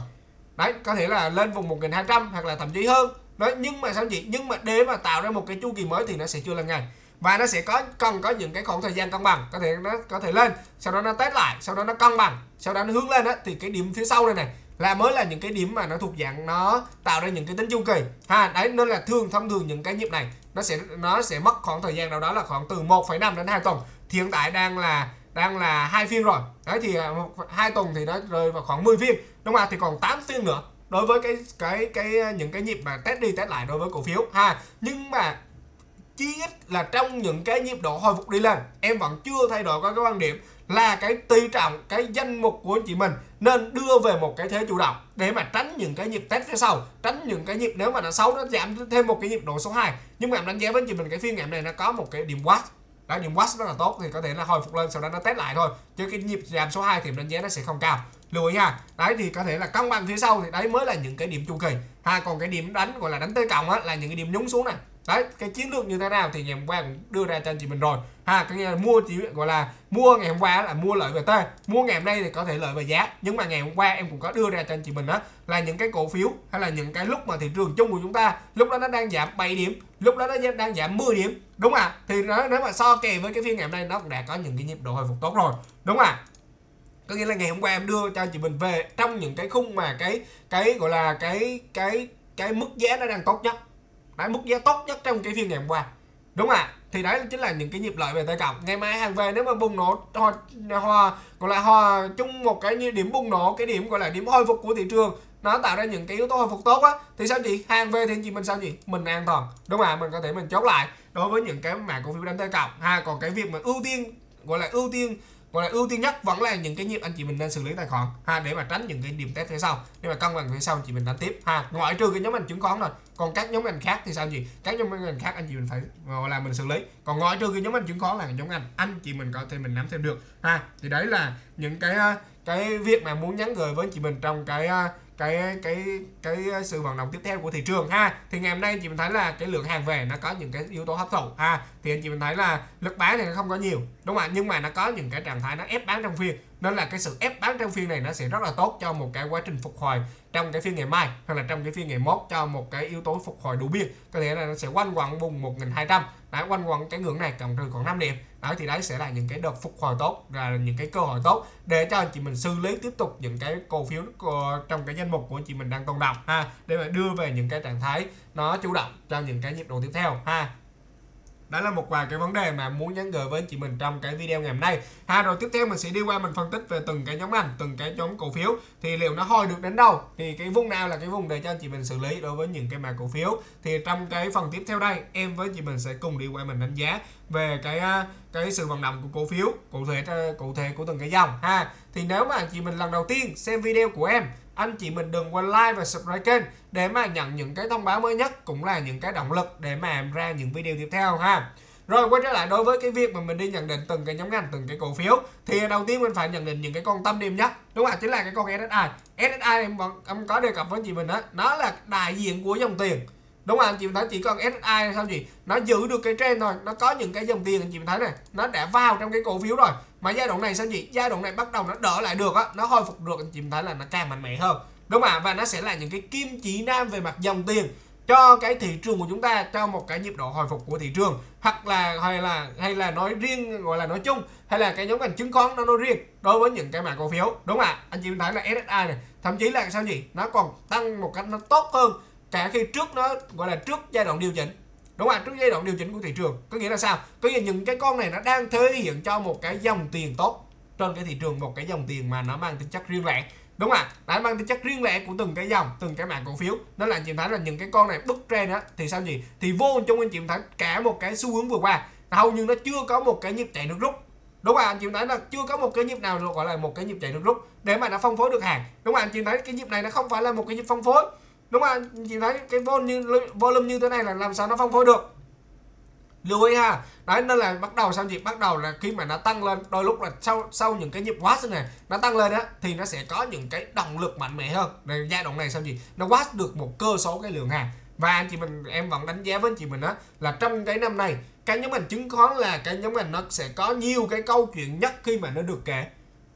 Đấy, có thể là lên vùng 1200 hoặc là thậm chí hơn. Đấy, nhưng mà sao chị? Nhưng mà để mà tạo ra một cái chu kỳ mới thì nó sẽ chưa lên ngay và nó sẽ có, cần có những cái khoảng thời gian cân bằng, có thể nó có thể lên, sau đó nó test lại, sau đó nó cân bằng, sau đó nó hướng lên đó thì cái điểm phía sau đây này là mới là những cái điểm mà nó thuộc dạng nó tạo ra những cái tính chu kỳ. Ha, đấy, nên là thường thông thường những cái nhịp này nó sẽ nó sẽ mất khoảng thời gian nào đó là khoảng từ 1,5 đến 2 tuần. Thì hiện tại đang là đang là hai phiên rồi. Đấy thì à, hai tuần thì nó rơi vào khoảng 10 phiên. Đúng không thì còn 8 phiên nữa đối với cái cái cái à, những cái nhịp mà test đi test lại đối với cổ phiếu ha. Nhưng mà chí ít là trong những cái nhịp độ hồi phục đi lên em vẫn chưa thay đổi có cái quan điểm là cái tỷ trọng cái danh mục của anh chị mình, nên đưa về một cái thế chủ động để mà tránh những cái nhịp test phía sau, tránh những cái nhịp nếu mà nó xấu nó giảm thêm một cái nhịp độ số 2 nhưng mà em đánh giá với anh chị mình, cái phiên ngày này nó có một cái điểm watch đó, điểm watch rất là tốt thì có thể là hồi phục lên, sau đó nó test lại thôi. Chứ cái nhịp giảm số 2 thì em đánh giá nó sẽ không cao. Lưu ý ha. Đấy, thì có thể là cân bằng phía sau thì đấy mới là những cái điểm chu kỳ. Ha, còn cái điểm đánh, gọi là đánh tới cộng á, là những cái điểm nhúng xuống này đấy, cái chiến lược như thế nào thì ngày hôm qua cũng đưa ra cho anh chị mình rồi. Ha cái nghĩa là mua chỉ, gọi là mua ngày hôm qua là mua lợi về t mua ngày hôm nay thì có thể lợi về giá. Nhưng mà ngày hôm qua em cũng có đưa ra cho anh chị mình đó là những cái cổ phiếu hay là những cái lúc mà thị trường chung của chúng ta, lúc đó nó đang giảm 7 điểm, lúc đó nó đang giảm 10 điểm, đúng à thì nó nếu mà so kèm với cái phiên ngày hôm nay, nó cũng đã có những cái nhịp độ hồi phục tốt rồi, đúng à có nghĩa là ngày hôm qua em đưa cho anh chị mình về trong những cái khung mà cái cái, gọi là cái cái cái mức giá nó đang tốt nhất đấy mức giá tốt nhất trong cái phiên ngày hôm qua. Đúng ạ. À? thì đấy chính là những cái nhịp lợi về tay cộng ngày mai hàng về nếu mà bùng nổ hoa, hoa gọi là hoa chung một cái như điểm bùng nổ cái điểm gọi là điểm hồi phục của thị trường nó tạo ra những cái yếu tố hồi phục tốt á thì sao chị? Hàng về thì chị mình sao chị? Mình an toàn. Đúng không ạ mình có thể mình chốt lại. Đối với những cái mảng cổ phiếu đánh tay cọc ha còn cái việc mà ưu tiên gọi là ưu tiên còn là ưu tiên nhất vẫn là những cái nhịp anh chị mình nên xử lý tài khoản, ha, để mà tránh những cái điểm test phía sau. Để mà cân bằng phía sau, anh chị mình đánh tiếp, ha. Ngoại trừ cái nhóm ngành chứng khoán rồi còn các nhóm ngành khác thì sao gì các nhóm ngành khác anh chị mình phải, gọi là, mình xử lý. Còn ngoại trừ cái nhóm ngành chứng khoán là nhóm ngành anh chị mình có thể mình nắm thêm được, ha. Thì đấy là những cái ờ, cái việc mà muốn nhắn gửi với chị mình trong cái ờ, cái cái cái sự vận động tiếp theo của thị trường ha. Thì ngày hôm nay anh chị mình thấy là cái lượng hàng về nó có những cái yếu tố hấp thụ ha. Thì anh chị mình thấy là lực bán thì nó không có nhiều, đúng không ạ? Nhưng mà nó có những cái trạng thái nó ép bán trong phiên nên là cái sự ép bán trong phiên này nó sẽ rất là tốt cho một cái quá trình phục hồi trong cái phiên ngày mai, hoặc là trong cái phiên ngày mốt cho một cái yếu tố phục hồi đủ biên có thể là nó sẽ quanh quẩn vùng 1200 đã quanh quẩn cái ngưỡng này cộng trừ còn 5 điểm. Đó thì đấy sẽ là những cái đợt phục hồi tốt là những cái cơ hội tốt để cho anh chị mình xử lý tiếp tục những cái cổ phiếu ờ, trong cái danh mục của anh chị mình đang tồn động ha, để mà đưa về những cái trạng thái nó chủ động cho những cái nhịp độ tiếp theo, ha đó là một vài cái vấn đề mà muốn nhắn gửi với anh chị mình trong cái video ngày hôm nay. Ha, rồi tiếp theo mình sẽ đi qua mình phân tích về từng cái nhóm ngành, từng cái nhóm cổ phiếu. Thì liệu nó hồi được đến đâu? Thì cái vùng nào là cái vùng để cho anh chị mình xử lý đối với những cái mã cổ phiếu? Thì trong cái phần tiếp theo đây, em với chị mình sẽ cùng đi qua mình đánh giá về cái à, cái sự vận động của cổ phiếu, cụ thể à, cụ thể của từng cái dòng. Ha, thì nếu mà anh chị mình lần đầu tiên xem video của em anh chị mình đừng quên like và subscribe kênh để mà nhận những cái thông báo mới nhất cũng là những cái động lực để mà em ra những video tiếp theo ha. Rồi quay trở lại đối với cái việc mà mình đi nhận định từng cái nhóm ngành từng cái cổ phiếu thì đầu tiên mình phải nhận định những cái con tâm điểm nhất đúng không ạ? Chính là cái con SSI SSI em, em có đề cập với chị mình đó nó là đại diện của dòng tiền đúng không anh chị mình thấy chỉ còn SSI sao gì nó giữ được cái trend thôi nó có những cái dòng tiền anh chị mình thấy này nó đã vào trong cái cổ phiếu rồi mà giai đoạn này sao gì giai đoạn này bắt đầu nó đỡ lại được á, nó hồi phục được, anh chị thấy là nó càng mạnh mẽ hơn. Đúng không ạ? Và nó sẽ là những cái kim chỉ nam về mặt dòng tiền cho cái thị trường của chúng ta cho một cái nhịp độ hồi phục của thị trường. Hoặc là, hay là hay là nói riêng, gọi là nói chung, hay là cái nhóm ngành chứng khoán nó nói riêng đối với những cái mã cổ phiếu. Đúng không ạ? Anh chị thấy là SSI này, thậm chí là sao gì nó còn tăng một cách nó tốt hơn cả khi trước nó, gọi là trước giai đoạn điều chỉnh đúng không ạ, trước giai đoạn điều chỉnh của thị trường có nghĩa là sao? Có nghĩa những cái con này nó đang thể hiện cho một cái dòng tiền tốt trên cái thị trường một cái dòng tiền mà nó mang tính chất riêng lẻ. Đúng không ạ? Đã mang tính chất riêng lẻ của từng cái dòng từng cái mảng cổ phiếu. Nó là chị thấy là những cái con này bức trend á thì sao gì thì vô trong anh chị thấy cả một cái xu hướng vừa qua hầu như nó chưa có một cái nhịp chạy nước rút. Đúng không anh chị thấy là chưa có một cái nhịp nào gọi là một cái nhịp chạy nước rút để mà nó phân phối được hàng. Đúng không anh chị thấy cái nhịp này nó không phải là một cái nhịp phân phối đúng không anh chị thấy cái vol như, volume như thế này là làm sao nó phong phối được? Lưu ý ha. Đấy, nên là bắt đầu sao gì bắt đầu là khi mà nó tăng lên, đôi lúc là sau sau những cái nhịp quá này, nó tăng lên á, thì nó sẽ có những cái động lực mạnh mẽ hơn. Này giai đoạn này sao gì nó quá được một cơ số cái lượng hàng. Và anh chị mình, em vẫn đánh giá với anh chị mình đó là trong cái năm này, cái nhóm ngành chứng khoán là cái nhóm ngành nó sẽ có nhiều cái câu chuyện nhất khi mà nó được kể.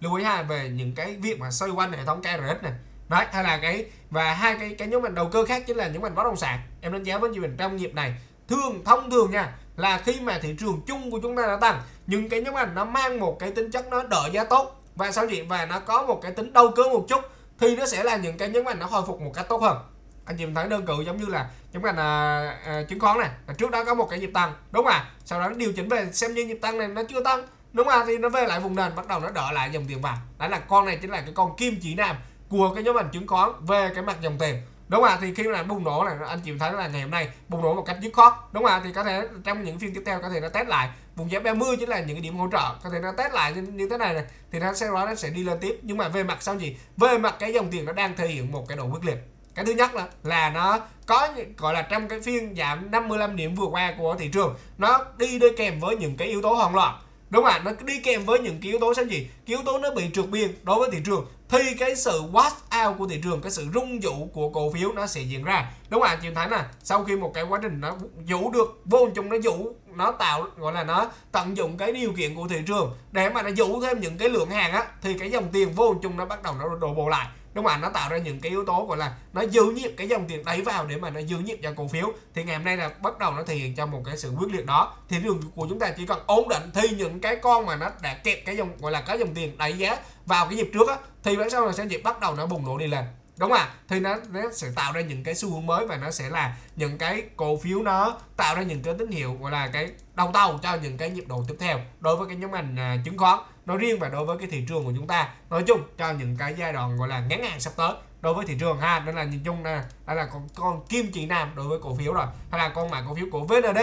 Lưu ý ha, về những cái việc mà xoay quanh hệ thống KRX này đấy hay là cái và hai cái cái nhóm ngành đầu cơ khác chính là những ngành bất động sản. Em đánh giá với chị mình trong nghiệp này thường thông thường nha là khi mà thị trường chung của chúng ta đã tăng nhưng cái nhóm ngành nó mang một cái tính chất nó đỡ giá tốt. Và sao chị và nó có một cái tính đầu cơ một chút thì nó sẽ là những cái nhóm ngành nó hồi phục một cách tốt hơn. Anh chị mình thấy đơn cử giống như là nhóm ngành à, à, chứng khoán này trước đó có một cái nhịp tăng đúng không à sau đó nó điều chỉnh về xem như nhịp tăng này nó chưa tăng đúng không à thì nó về lại vùng nền bắt đầu nó đỡ lại dòng tiền vào. Đó là con này chính là cái con kim chỉ nam của cái nhóm ảnh chứng khoán về cái mặt dòng tiền. Đúng không ạ? Thì khi mà bùng nổ này anh chị thấy là ngày hôm nay bùng nổ một cách dứt khoát. Đúng không ạ? Thì có thể trong những phiên tiếp theo có thể nó test lại. Vùng giá 30 chính là những cái điểm hỗ trợ. Có thể nó test lại như, như thế này này thì nó sẽ nó sẽ đi lên tiếp. Nhưng mà về mặt sao gì về mặt cái dòng tiền nó đang thể hiện một cái độ quyết liệt. Cái thứ nhất là là nó có gọi là trong cái phiên giảm 55 điểm vừa qua của thị trường nó đi đi kèm với những cái yếu tố hoàn loạn đúng không ạ? Nó đi kèm với những cái yếu tố xem gì? Cái yếu tố nó bị trượt biên đối với thị trường. Thì cái sự wash out của thị trường, cái sự rung dụ của cổ phiếu nó sẽ diễn ra. Đúng không ạ? Chị thấy nè, sau khi một cái quá trình nó dụ được, vô chung nó dụ nó tạo, gọi là nó tận dụng cái điều kiện của thị trường để mà nó dụ thêm những cái lượng hàng á, thì cái dòng tiền vô chung nó bắt đầu nó đổ bộ lại đúng không ạ nó tạo ra những cái yếu tố gọi là nó giữ nhiệt cái dòng tiền đẩy vào để mà nó giữ nhiệt cho cổ phiếu. Thì ngày hôm nay là bắt đầu nó thể hiện cho một cái sự quyết liệt đó. Thì thị trường của chúng ta chỉ cần ổn định thì những cái con mà nó đã kẹp cái dòng gọi là cái dòng tiền đẩy giá vào cái dịp trước á thì bản sau là sẽ dịp bắt đầu nó bùng nổ đi lên. Đúng không ạ? Thì nó, nó sẽ tạo ra những cái xu hướng mới và nó sẽ là những cái cổ phiếu nó tạo ra những cái tín hiệu gọi là cái đầu tàu cho những cái nhịp độ tiếp theo đối với cái nhóm ngành à, chứng khoán nói riêng và đối với cái thị trường của chúng ta. Nói chung cho những cái giai đoạn gọi là ngắn hạn sắp tới đối với thị trường ha nên là nhìn chung là đây là con, con kim chỉ nam đối với cổ phiếu rồi hay là con mã cổ phiếu của VND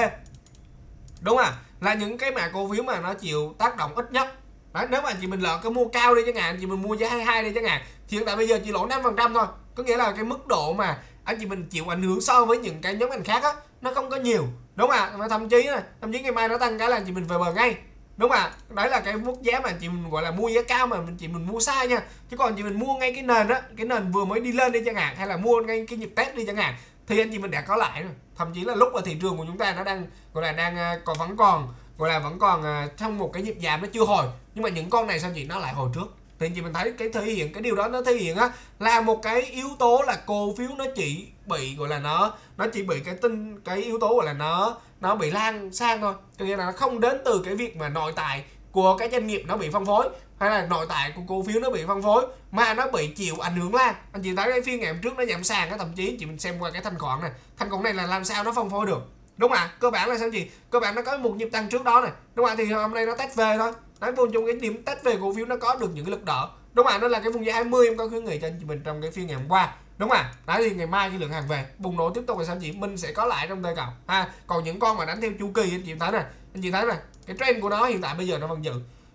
đúng không ạ? Là những cái mã cổ phiếu mà nó chịu tác động ít nhất. Đấy, nếu mà chị mình lỡ cái mua cao đi chẳng hạn chị mình mua giá 22 đi chẳng hạn thì hiện tại bây giờ chỉ lỗ 5% thôi. Có nghĩa là cái mức độ mà anh chị mình chịu ảnh hưởng so với những cái nhóm ngành khác á nó không có nhiều. Đúng không ạ? Mà thậm chí thậm chí ngày mai nó tăng cái là chị mình về bờ ngay đúng không ạ? Đấy là cái mức giá mà chị mình gọi là mua giá cao mà mình chị mình mua sai nha. Chứ còn chị mình mua ngay cái nền á, cái nền vừa mới đi lên đi chẳng hạn, hay là mua ngay cái nhịp test đi chẳng hạn, thì anh chị mình đã có lại rồi. Thậm chí là lúc ở thị trường của chúng ta nó đang, gọi là đang à, còn vẫn còn, gọi là vẫn còn à, trong một cái nhịp giảm nó chưa hồi. Nhưng mà những con này sao chị? Nó lại hồi trước. Thì anh chị mình thấy cái thể hiện, cái điều đó nó thể hiện á, là một cái yếu tố là cổ phiếu nó chỉ bị, gọi là nó nó chỉ bị cái tinh cái yếu tố gọi là nó nó bị lan sang thôi. Có nghĩa là nó không đến từ cái việc mà nội tại của cái doanh nghiệp nó bị phân phối, hay là nội tại của cổ phiếu nó bị phân phối, mà nó bị chịu ảnh hưởng lan. Anh chị thấy cái phiên ngày hôm trước nó giảm sàn á, thậm chí chị mình xem qua cái thanh khoản này. Thanh khoản này là làm sao nó phân phối được? Đúng không ạ? Cơ bản là sao chị? cơ bản nó có một nhịp tăng trước đó này. Đúng không ạ? Thì hôm nay nó test về thôi. Nói vô chung cái điểm test về cổ phiếu nó có được những cái lực đỡ. Đúng không ạ? Nó là cái vùng giá 20 em có khuyến nghị cho anh chị mình trong cái phiên ngày hôm qua đúng không ạ đấy, thì ngày mai cái lượng hàng về, bùng nổ tiếp tục là sao chị? Minh sẽ có lại trong tay cậu. Ha, còn những con mà đánh theo chu kỳ anh chị thấy này, anh chị thấy này, cái trend của nó hiện tại bây giờ nó vẫn giữ.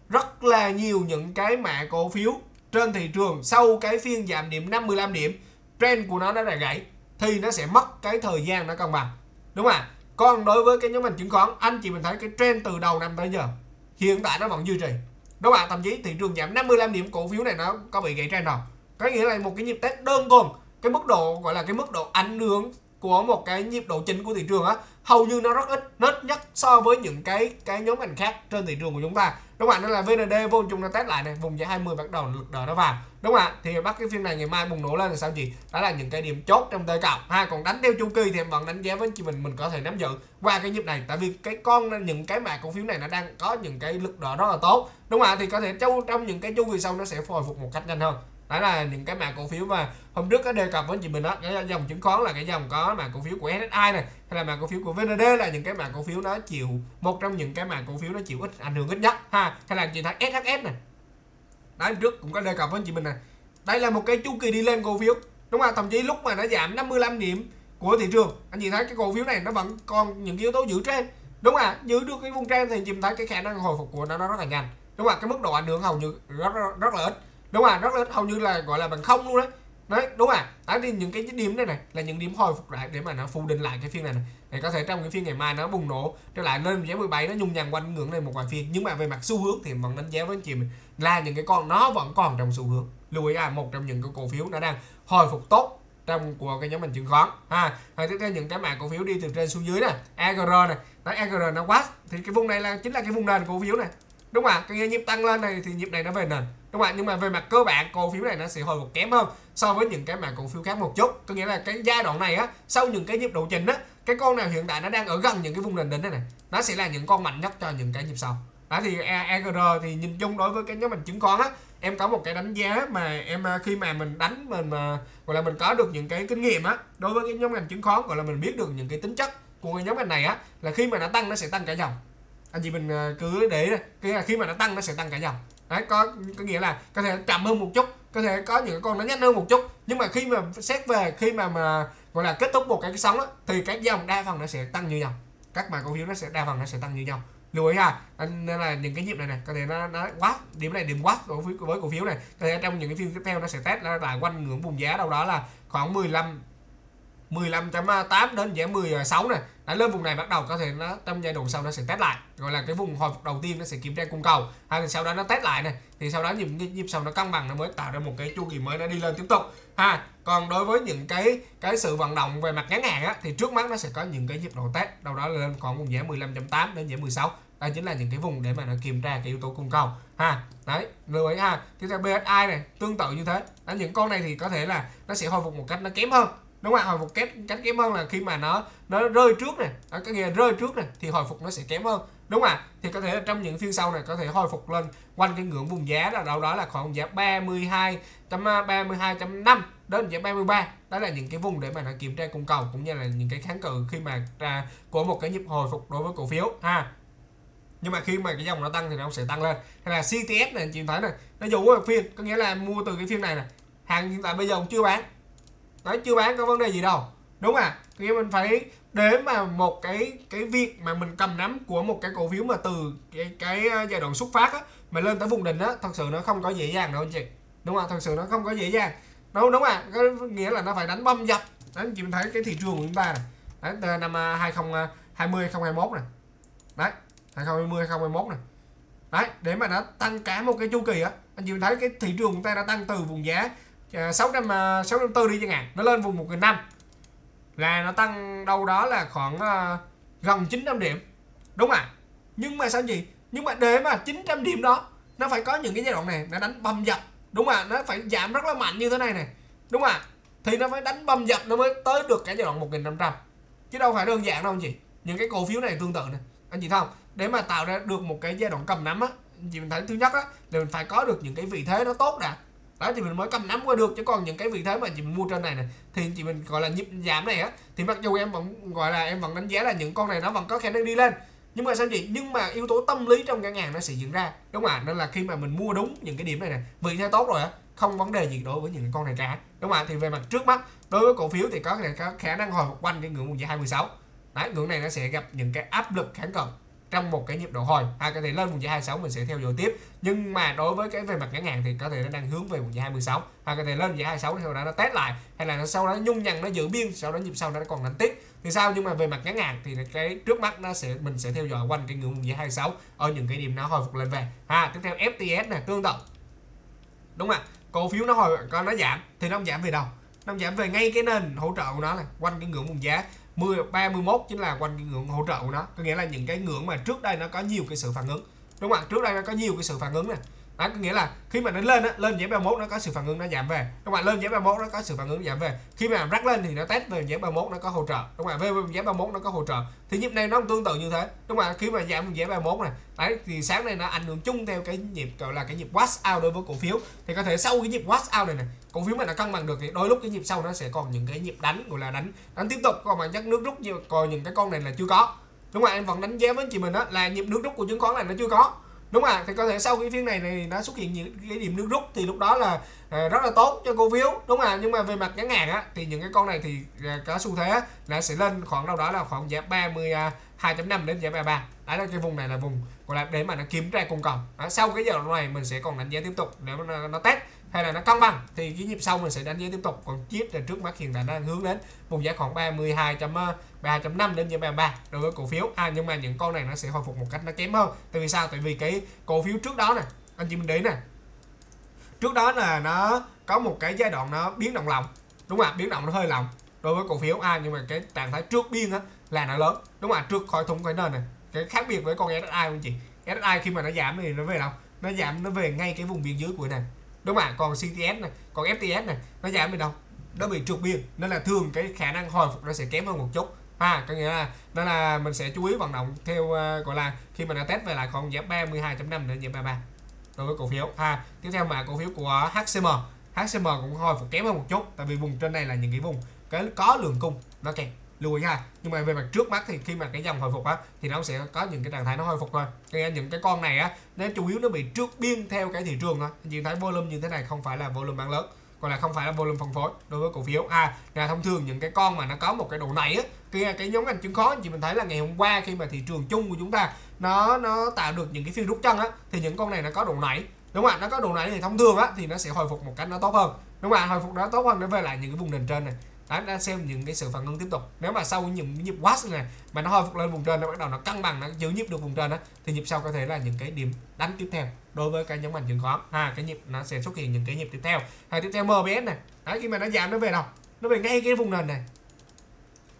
Rất là nhiều những cái mã cổ phiếu trên thị trường sau cái phiên giảm điểm 55 điểm, trend của nó đã là gãy thì nó sẽ mất cái thời gian nó cân bằng. Đúng không ạ còn đối với cái nhóm ngành chứng khoán, anh chị mình thấy cái trend từ đầu năm tới giờ, hiện tại nó vẫn duy trì. Đúng không ạ? Thậm chí thị trường giảm 55 điểm cổ phiếu này nó có bị gãy trend nào? có nghĩa là một cái nhịp test đơn thuần cái mức độ, gọi là cái mức độ ảnh hưởng của một cái nhịp độ chính của thị trường á, hầu như nó rất ít, nó ít nhất so với những cái cái nhóm ngành khác trên thị trường của chúng ta. Đúng không ạ? Nên là VND vô chung nó test lại này, vùng giá 20 bắt đầu lực đỡ nó vào. Đúng không ạ? Thì bắt cái phiên này ngày mai bùng nổ lên là sao gì đó là những cái điểm chốt trong tơi cạo. Ha, còn đánh theo chu kỳ thì em vẫn đánh giá với chị mình mình có thể nắm giữ qua cái nhịp này. Tại vì cái con, những cái mã cổ phiếu này nó đang có những cái lực đỡ rất là tốt. Đúng không ạ? Thì có thể trong trong những cái chu kỳ sau nó sẽ hồi phục một cách nhanh hơn đó là những cái mã cổ phiếu mà hôm trước có đề cập với chị mình đó. Cái dòng chứng khoán là cái dòng có mã cổ phiếu của SSI này hay là mã cổ phiếu của VND là những cái mã cổ phiếu nó chịu một trong những cái mã cổ phiếu nó chịu ít ảnh hưởng ít nhất ha. Hay là chị thấy SHS này. Đó trước cũng có đề cập với chị mình này. Đây là một cái chu kỳ đi lên cổ phiếu. Đúng không thậm chí lúc mà nó giảm 55 điểm của thị trường anh chị thấy cái cổ phiếu này nó vẫn còn những yếu tố giữ trên, đúng không ạ? Giữ được cái vùng trên thì chị thấy cái khả năng hồi phục của nó nó rất là nhanh. Đúng không ạ? Cái mức độ ảnh hưởng hầu như rất rất, rất là ít đúng không rất là hầu như là gọi là bằng không luôn đấy đấy đúng không đấy thì những cái điểm này này là những điểm hồi phục lại để mà nó phủ định lại cái phiên này này. Để có thể trong cái phiên ngày mai nó bùng nổ trở lại lên giá 17 nó nhung nhằn quanh ngưỡng này một vài phiên. Nhưng mà về mặt xu hướng thì vẫn đánh giá với anh chị mình là những cái con nó vẫn còn trong xu hướng. Lưu ý là một trong những cái cổ phiếu nó đang hồi phục tốt trong của cái nhóm ngành chứng khoán. Ha à, tiếp theo những cái mã cổ phiếu đi từ trên xuống dưới này. AGR này đó AGR nó quá. Thì cái vùng này là chính là cái vùng nền cổ phiếu này đúng không ạ? Cái nhịp tăng lên này thì nhịp này nó về nền. Đúng không ạ? Nhưng mà về mặt cơ bản, cổ phiếu này nó sẽ hồi phục kém hơn so với những cái mã cổ phiếu khác một chút. Có nghĩa là cái giai đoạn này á, sau những cái nhịp độ trình á, cái con nào hiện tại nó đang ở gần những cái vùng nền đỉnh này này nó sẽ là những con mạnh nhất cho những cái nhịp sau. Đó thì EGR thì nhìn chung đối với cái nhóm mình chứng khoán á, em có một cái đánh giá mà em à, khi mà mình đánh, mình mà gọi là mình có được những cái kinh nghiệm á, đối với cái nhóm ngành chứng khoán, gọi là mình biết được những cái tính chất của cái nhóm ngành này á, là khi mà nó tăng, nó sẽ tăng cả dòng anh chị mình à, cứ để cái khi mà nó tăng nó sẽ tăng cả dòng. Đấy có có nghĩa là có thể chậm hơn một chút có thể có những con nó nhanh hơn một chút. Nhưng mà khi mà xét về khi mà mà gọi là kết thúc một cái sóng đó, thì các dòng đa phần nó sẽ tăng như nhau các mã cổ phiếu nó sẽ đa phần nó sẽ tăng như nhau lưu ý ha nên là những cái nhịp này này có thể nó nó quá điểm này điểm quá cổ phiếu với cổ phiếu này. Có thể trong những cái phiên tiếp theo nó sẽ test lại quanh ngưỡng vùng giá đâu đó là khoảng 15 15.8 đến giá 16 này đã lên vùng này bắt đầu có thể nó trong giai đoạn sau nó sẽ test lại. Gọi là cái vùng hồi phục đầu tiên nó sẽ kiểm tra cung cầu. Hay thì sau đó nó test lại này thì sau đó nhịp nhịp sau nó cân bằng nó mới tạo ra một cái chu kỳ mới nó đi lên tiếp tục. Ha còn đối với những cái cái sự vận động về mặt ngắn hạn á, thì trước mắt nó sẽ có những cái nhịp độ test đâu đó lên còn vùng giá 15.8 đến giá 16 đây chính là những cái vùng để mà nó kiểm tra cái yếu tố cung cầu. Ha đấy lưu ý ha. Tiếp theo BSI này tương tự như thế. Đó, những con này thì có thể là nó sẽ hồi phục một cách nó kém hơn đúng không ạ? Hồi phục kém cách kém hơn là khi mà nó nó rơi trước này. Ở cái nghĩa rơi trước này, thì hồi phục nó sẽ kém hơn. Đúng không ạ? Thì có thể là trong những phiên sau này có thể hồi phục lên quanh cái ngưỡng vùng giá là đâu đó là khoảng giá 32 32.5 đến giá 33 đó là những cái vùng để mà nó kiểm tra cung cầu, cũng như là những cái kháng cự khi mà ra của một cái nhịp hồi phục đối với cổ phiếu, ha. Nhưng mà khi mà cái dòng nó tăng thì nó sẽ tăng lên. Hay là CTS này, anh chị thấy này, nó dù một phiên, có nghĩa là mua từ cái phiên này này hàng hiện tại bây giờ cũng chưa bán đấy, chưa bán có vấn đề gì đâu. Đúng à? Thì mình phải để mà một cái cái việc mà mình cầm nắm của một cái cổ phiếu mà từ cái cái ờ, giai đoạn xuất phát á, mà lên tới vùng đỉnh á, thật sự nó không có dễ dàng đâu anh chị. Đúng không thật sự nó không có dễ dàng. Đúng đúng à có nghĩa là nó phải đánh băm dập. Đấy chị mình thấy cái thị trường của chúng ta này. Đấy, từ năm ờ, 2020 2021 ờ, này. Đấy 2020 2021 này. Đấy, để mà nó tăng cả một cái chu kỳ á, anh chị mình thấy cái thị trường của ta đã tăng từ vùng giá Ờ, 600 604 ờ, đi chẳng hạn nó lên vùng 1 năm. Là nó tăng đâu đó là khoảng uh, gần 900 điểm. Đúng không ạ nhưng mà sao gì nhưng mà để mà 900 điểm đó nó phải có những cái giai đoạn này nó đánh bầm dập. Đúng không ạ nó phải giảm rất là mạnh như thế này này. Đúng không ạ thì nó phải đánh bầm dập nó mới tới được cái giai đoạn 1500 chứ đâu phải đơn giản đâu anh chị những cái cổ phiếu này tương tự này anh chị thấy không? Để mà tạo ra được một cái giai đoạn cầm nắm á anh chị mình thấy thứ nhất á là mình phải có được những cái vị thế nó tốt đã đó, thì mình mới cầm nắm qua được. Chứ còn những cái vị thế mà chị mua trên này này thì chị mình gọi là nhịp giảm này á, thì mặc dù em vẫn gọi là em vẫn đánh giá là những con này nó vẫn có khả năng đi lên. Nhưng mà sao chị? Nhưng mà yếu tố tâm lý trong ngân hàng nó sẽ diễn ra. Đúng không ạ? Nên là khi mà mình mua đúng những cái điểm này này vị thế tốt rồi á, không vấn đề gì đối với những con này cả. Đúng không ạ? Thì về mặt trước mắt, đối với cổ phiếu thì có có khả năng hồi phục quanh cái ngưỡng 1.26 đấy, ngưỡng này nó sẽ gặp những cái áp lực kháng cự trong một cái nhịp độ hồi. À có thể lên vùng giá 26 mình sẽ theo dõi tiếp. Nhưng mà đối với cái về mặt ngắn hạn thì có thể nó đang hướng về vùng giá 26 à có thể lên vùng giá 26 sau đó nó test lại. Hay là nó sau đó nhung nhằn nó giữ biên, sau đó nhịp sau nó còn đánh tiếp. Thì sao? Nhưng mà về mặt ngắn hạn thì cái trước mắt nó sẽ, mình sẽ theo dõi quanh cái ngưỡng vùng giá 26 ở những cái điểm nó hồi phục lên về. À tiếp theo FTS này tương tự. Đúng không ạ? Cổ phiếu nó hồi còn nó giảm. Thì nó không giảm về đâu. Nó giảm về ngay cái nền hỗ trợ của nó này, quanh cái ngưỡng vùng giá. 10 31 chính là quanh cái ngưỡng hỗ trợ của nó. Có nghĩa là những cái ngưỡng mà trước đây nó có nhiều cái sự phản ứng. Đúng không ạ? Trước đây nó có nhiều cái sự phản ứng này đó, có nghĩa là khi mà nó lên á, lên giá 31 nó có sự phản ứng nó giảm về. Đúng không ạ? Lên giá 31 nó có sự phản ứng giảm về. Khi mà rắc lên thì nó test về giá 31 nó có hỗ trợ. Đúng không ạ? Về giá 31 nó có hỗ trợ. Thì nhịp này nó cũng tương tự như thế. Đúng không ạ? Khi mà giảm giá 31 này, đấy, thì sáng nay nó ảnh hưởng chung theo cái nhịp, gọi là cái nhịp wash out đối với cổ phiếu. Thì có thể sau cái nhịp wash out này này cổ phiếu mà nó cân bằng được thì đôi lúc cái nhịp sau nó sẽ còn những cái nhịp đánh gọi là đánh đánh tiếp tục. Còn mà chắc nước rút như còn những cái con này là chưa có. Đúng không ạ? Em vẫn đánh giá với chị mình đó là nhịp nước rút của chứng khoán này nó chưa có. Đúng à thì có thể sau cái phiên này này nó xuất hiện những cái điểm nước rút thì lúc đó là à, rất là tốt cho cổ phiếu. Đúng à nhưng mà về mặt ngắn hạn á thì những cái con này thì à, có xu thế là sẽ lên khoảng đâu đó là khoảng giá 30 à, 2.5 đến giá 33 đấy là cái vùng này là vùng gọi là để mà nó kiếm ra cung cầu đó, sau cái giờ này mình sẽ còn đánh giá tiếp tục để nó, nó test hay là nó cân bằng thì cái nhịp sau mình sẽ đánh giá tiếp tục. Còn chip là trước mắt hiện tại đang hướng đến vùng giá khoảng 32 32.5 đến 33 đối với cổ phiếu. À nhưng mà những con này nó sẽ hồi phục một cách nó kém hơn. Tại vì sao? Tại vì cái cổ phiếu trước đó này anh chị mình để nè trước đó là nó có một cái giai đoạn nó biến động lòng. Đúng không ạ? Biến động nó hơi lòng đối với cổ phiếu. A à, nhưng mà cái trạng thái trước biên á là nó lớn. Đúng không ạ? Trước khỏi thủng khỏi nền này cái khác biệt với con SSI không chị? SSI khi mà nó giảm thì nó về đâu? Nó giảm nó về ngay cái vùng biên dưới của này đúng không ạ? Còn CTS này còn FTS này nó giảm về đâu? Nó bị trượt biên. Nên là thường cái khả năng hồi phục nó sẽ kém hơn một chút. À có nghĩa là nên là mình sẽ chú ý vận động theo uh, gọi là khi mình đã test về lại còn giảm 32.5 đến giảm 33 đối với cổ phiếu. Ha tiếp theo mà cổ phiếu của HCM HCM cũng hồi phục kém hơn một chút tại vì vùng trên này là những cái vùng cái có lượng cung nó kẹt lưu ý ha. Nhưng mà về mặt trước mắt thì khi mà cái dòng hồi phục á, thì nó sẽ có những cái trạng thái nó hồi phục thôi. Cái những cái con này á, nó chủ yếu nó bị trước biên theo cái thị trường thôi. Chị thấy volume như thế này không phải là volume bán lớn, còn là không phải là volume phân phối đối với cổ phiếu. À là thông thường những cái con mà nó có một cái độ nảy á, cái cái nhóm ngành chứng khoán, chị mình thấy là ngày hôm qua khi mà thị trường chung của chúng ta, nó nó tạo được những cái phiên rút chân á, thì những con này nó có độ nảy. Đúng không ạ? Nó có độ nảy thì thông thường á, thì nó sẽ hồi phục một cách nó tốt hơn. Đúng không ạ? Hồi phục nó tốt hơn, nó về lại những cái vùng nền trên này đã, đã xem những cái sự phản ứng tiếp tục. Nếu mà sau những nhịp watch này mà nó hồi phục lên vùng trên nó bắt đầu nó cân bằng nó giữ nhịp được vùng trên đó thì nhịp sau có thể là những cái điểm đánh tiếp theo đối với cái nhóm ngành chứng khoán à cái nhịp nó sẽ xuất hiện những cái nhịp tiếp theo. Hay tiếp theo MBS này đấy khi mà nó giảm nó về đâu nó về ngay cái vùng nền này.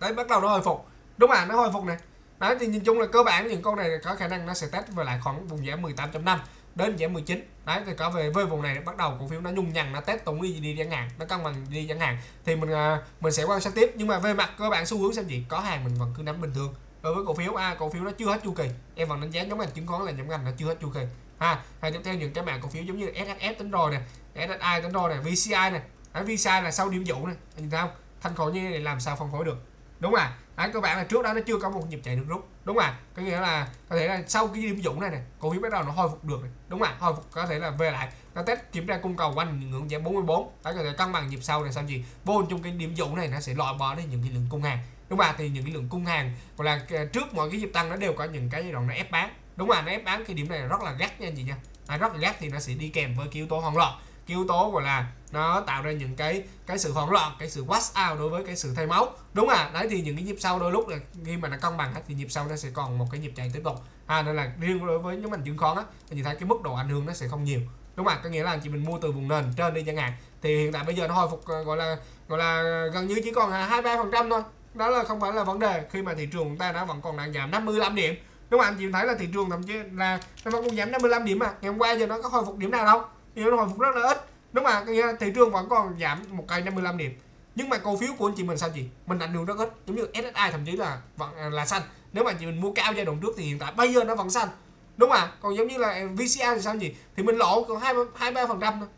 Đấy bắt đầu nó hồi phục. Đúng không nó hồi phục này. Đấy thì nhìn chung là cơ bản những con này có khả năng nó sẽ test về lại khoảng vùng giá 18.5 đến giảm 19 đấy, thì có về với vùng này bắt đầu cổ phiếu nó nhung nhằn nó test tụng đi đi chẳng hạn, nó cân bằng đi chẳng hạn. Thì mình à, mình sẽ quan sát tiếp. Nhưng mà về mặt cơ bản xu hướng xem gì? Có hàng mình vẫn cứ nắm bình thường. Đối với cổ phiếu a cổ phiếu nó chưa hết chu kỳ. Em vẫn đánh giá giống ngành chứng khoán là nhóm ngành nó chưa hết chu kỳ. Ha, hay tiếp theo những cái mảng cổ phiếu giống như SHS tính rồi này SSI tính rồi này VCI này VCI là sau điểm dụ này nhìn thấy không? Thanh khổ như này làm sao phân phối được? Đúng không ạ đấy các bạn là trước đó nó chưa có một nhịp chạy nước rút. Đúng không ạ có nghĩa là có thể là sau cái điểm dũng này này cổ phiếu bắt đầu nó hồi phục được này. đúng không ạ hồi phục có thể là về lại. Nó test kiểm tra cung cầu quanh ngưỡng giá 44 đấy có thể cân bằng nhịp sau này xong gì. Vô trong cái điểm dũng này nó sẽ loại bỏ đi những cái lượng cung hàng. Đúng không ạ thì những cái lượng cung hàng gọi là ờ, trước mọi cái nhịp tăng nó đều có những cái giai đoạn nó ép bán. Đúng không ạ nó ép bán cái điểm này rất là gắt nha anh chị nha. À, rất là gắt thì nó sẽ đi kèm với cái yếu tố hoang loạn. Cái yếu tố gọi là nó tạo ra những cái cái sự hoảng loạn, cái sự wash out đối với cái sự thay máu. Đúng à đấy, thì những cái nhịp sau đôi lúc là khi mà nó cân bằng thì nhịp sau nó sẽ còn một cái nhịp chạy tiếp tục. À nên là riêng đối với nhóm ngành chứng khoán á, thì thấy cái mức độ ảnh hưởng nó sẽ không nhiều. Đúng không ạ. Có nghĩa là chị mình mua từ vùng nền trên đi chẳng hạn. Thì hiện tại bây giờ nó hồi phục ờ, gọi là gọi là gần như chỉ còn à, hai ba phần trăm thôi. Đó là không phải là vấn đề. Khi mà thị trường chúng ta nó vẫn còn đang giảm 55 điểm. Đúng không anh chị thấy là thị trường thậm chí là nó vẫn còn giảm 55 điểm mà. Ngày hôm qua giờ nó có hồi phục điểm nào đâu? Thì nó hồi phục rất là ít đúng mà thị trường vẫn còn giảm một cây 55 điểm. Nhưng mà cổ phiếu của anh chị mình sao chị? Mình ảnh hưởng rất ít, giống như SSI thậm chí là vẫn à, là xanh. Nếu mà chị mình mua cao giai đoạn trước thì hiện tại bây giờ nó vẫn xanh. Đúng không ạ còn giống như là VCI thì sao gì thì mình lỗ còn hai hai, ba phần trăm thôi.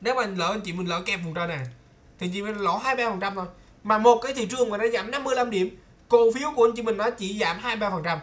Nếu mà lỡ anh chị mình lỡ kẹp vùng trên này thì chị mình lỗ 23 phần trăm thôi. Mà một cái thị trường mà nó giảm 55 điểm, cổ phiếu của anh chị mình nó chỉ giảm 23 phần trăm.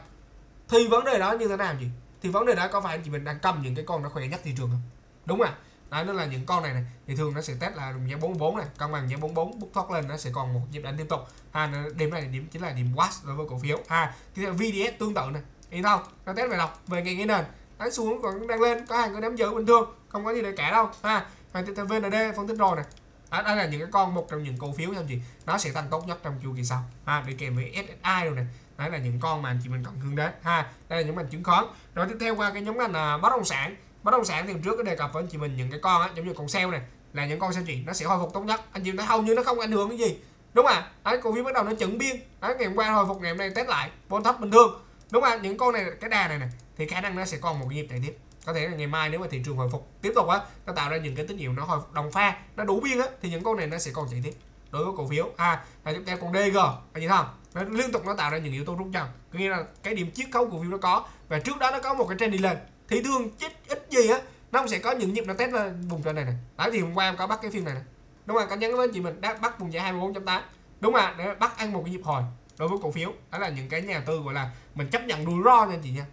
Thì vấn đề đó như thế nào chị? Thì vấn đề đó có phải anh chị mình đang cầm những cái con nó khỏe nhất thị trường không? Đúng không ạ? Đấy nó là những con này này. Thì thường nó sẽ test là giá 44 này. Cân bằng giá 44 bút thoát lên nó sẽ còn một nhịp đánh tiếp tục. Ha điểm này điểm chính là điểm watch đối với cổ phiếu. Ha tiếp theo VDS tương tự này. Thấy không nó test về đâu về ngày cái nền đánh xuống còn đang lên có hàng có nắm giữ bình thường không có gì để cả đâu. Ha hàng tiếp theo VND phân tích rồi này. Đó, đây là những cái con một trong những cổ phiếu trong chị nó sẽ tăng tốt nhất trong chu kỳ sau. Ha đi kèm với SSI rồi này. Đấy là những con mà anh chị mình cần hướng đến. Ha đây là những ngành chứng khoán. Rồi tiếp theo qua cái nhóm ngành là bất động sản bất động sản thì trước có đề cập với anh chị mình những cái con á, giống như con sale này, là những con sao chị nó sẽ hồi phục tốt nhất. Anh chị thấy hầu như nó không ảnh hưởng cái gì. Đúng không ạ? Đấy, cổ phiếu bắt đầu nó chuẩn biên. Đấy, ngày hôm qua hồi phục, ngày hôm nay test lại vốn thấp bình thường. Đúng không ạ? Những con này, cái đà này này thì khả năng nó sẽ còn một cái nhịp chạy tiếp. Có thể là ngày mai nếu mà thị trường hồi phục tiếp tục á, nó tạo ra những cái tín hiệu nó hồi phục đồng pha, nó đủ biên á, thì những con này nó sẽ còn chạy tiếp. Đối với cổ phiếu à và tiếp theo con DG anh chị thấy không? Nó liên tục nó tạo ra những yếu tố rút chân có nghĩa là cái điểm chiết khấu cổ phiếu nó có, và trước đó nó có một cái trend đi lên thì thường chết ít gì á, nó cũng sẽ có những nhịp nó test lên vùng trên này này đấy thì hôm qua em có bắt cái phim này này đúng không có nhắn với chị mình đã bắt vùng giá 24.8 đúng không để bắt ăn một cái nhịp hồi đối với cổ phiếu. Đó là những cái nhà tư gọi là mình chấp nhận rủi ro nha chị nha.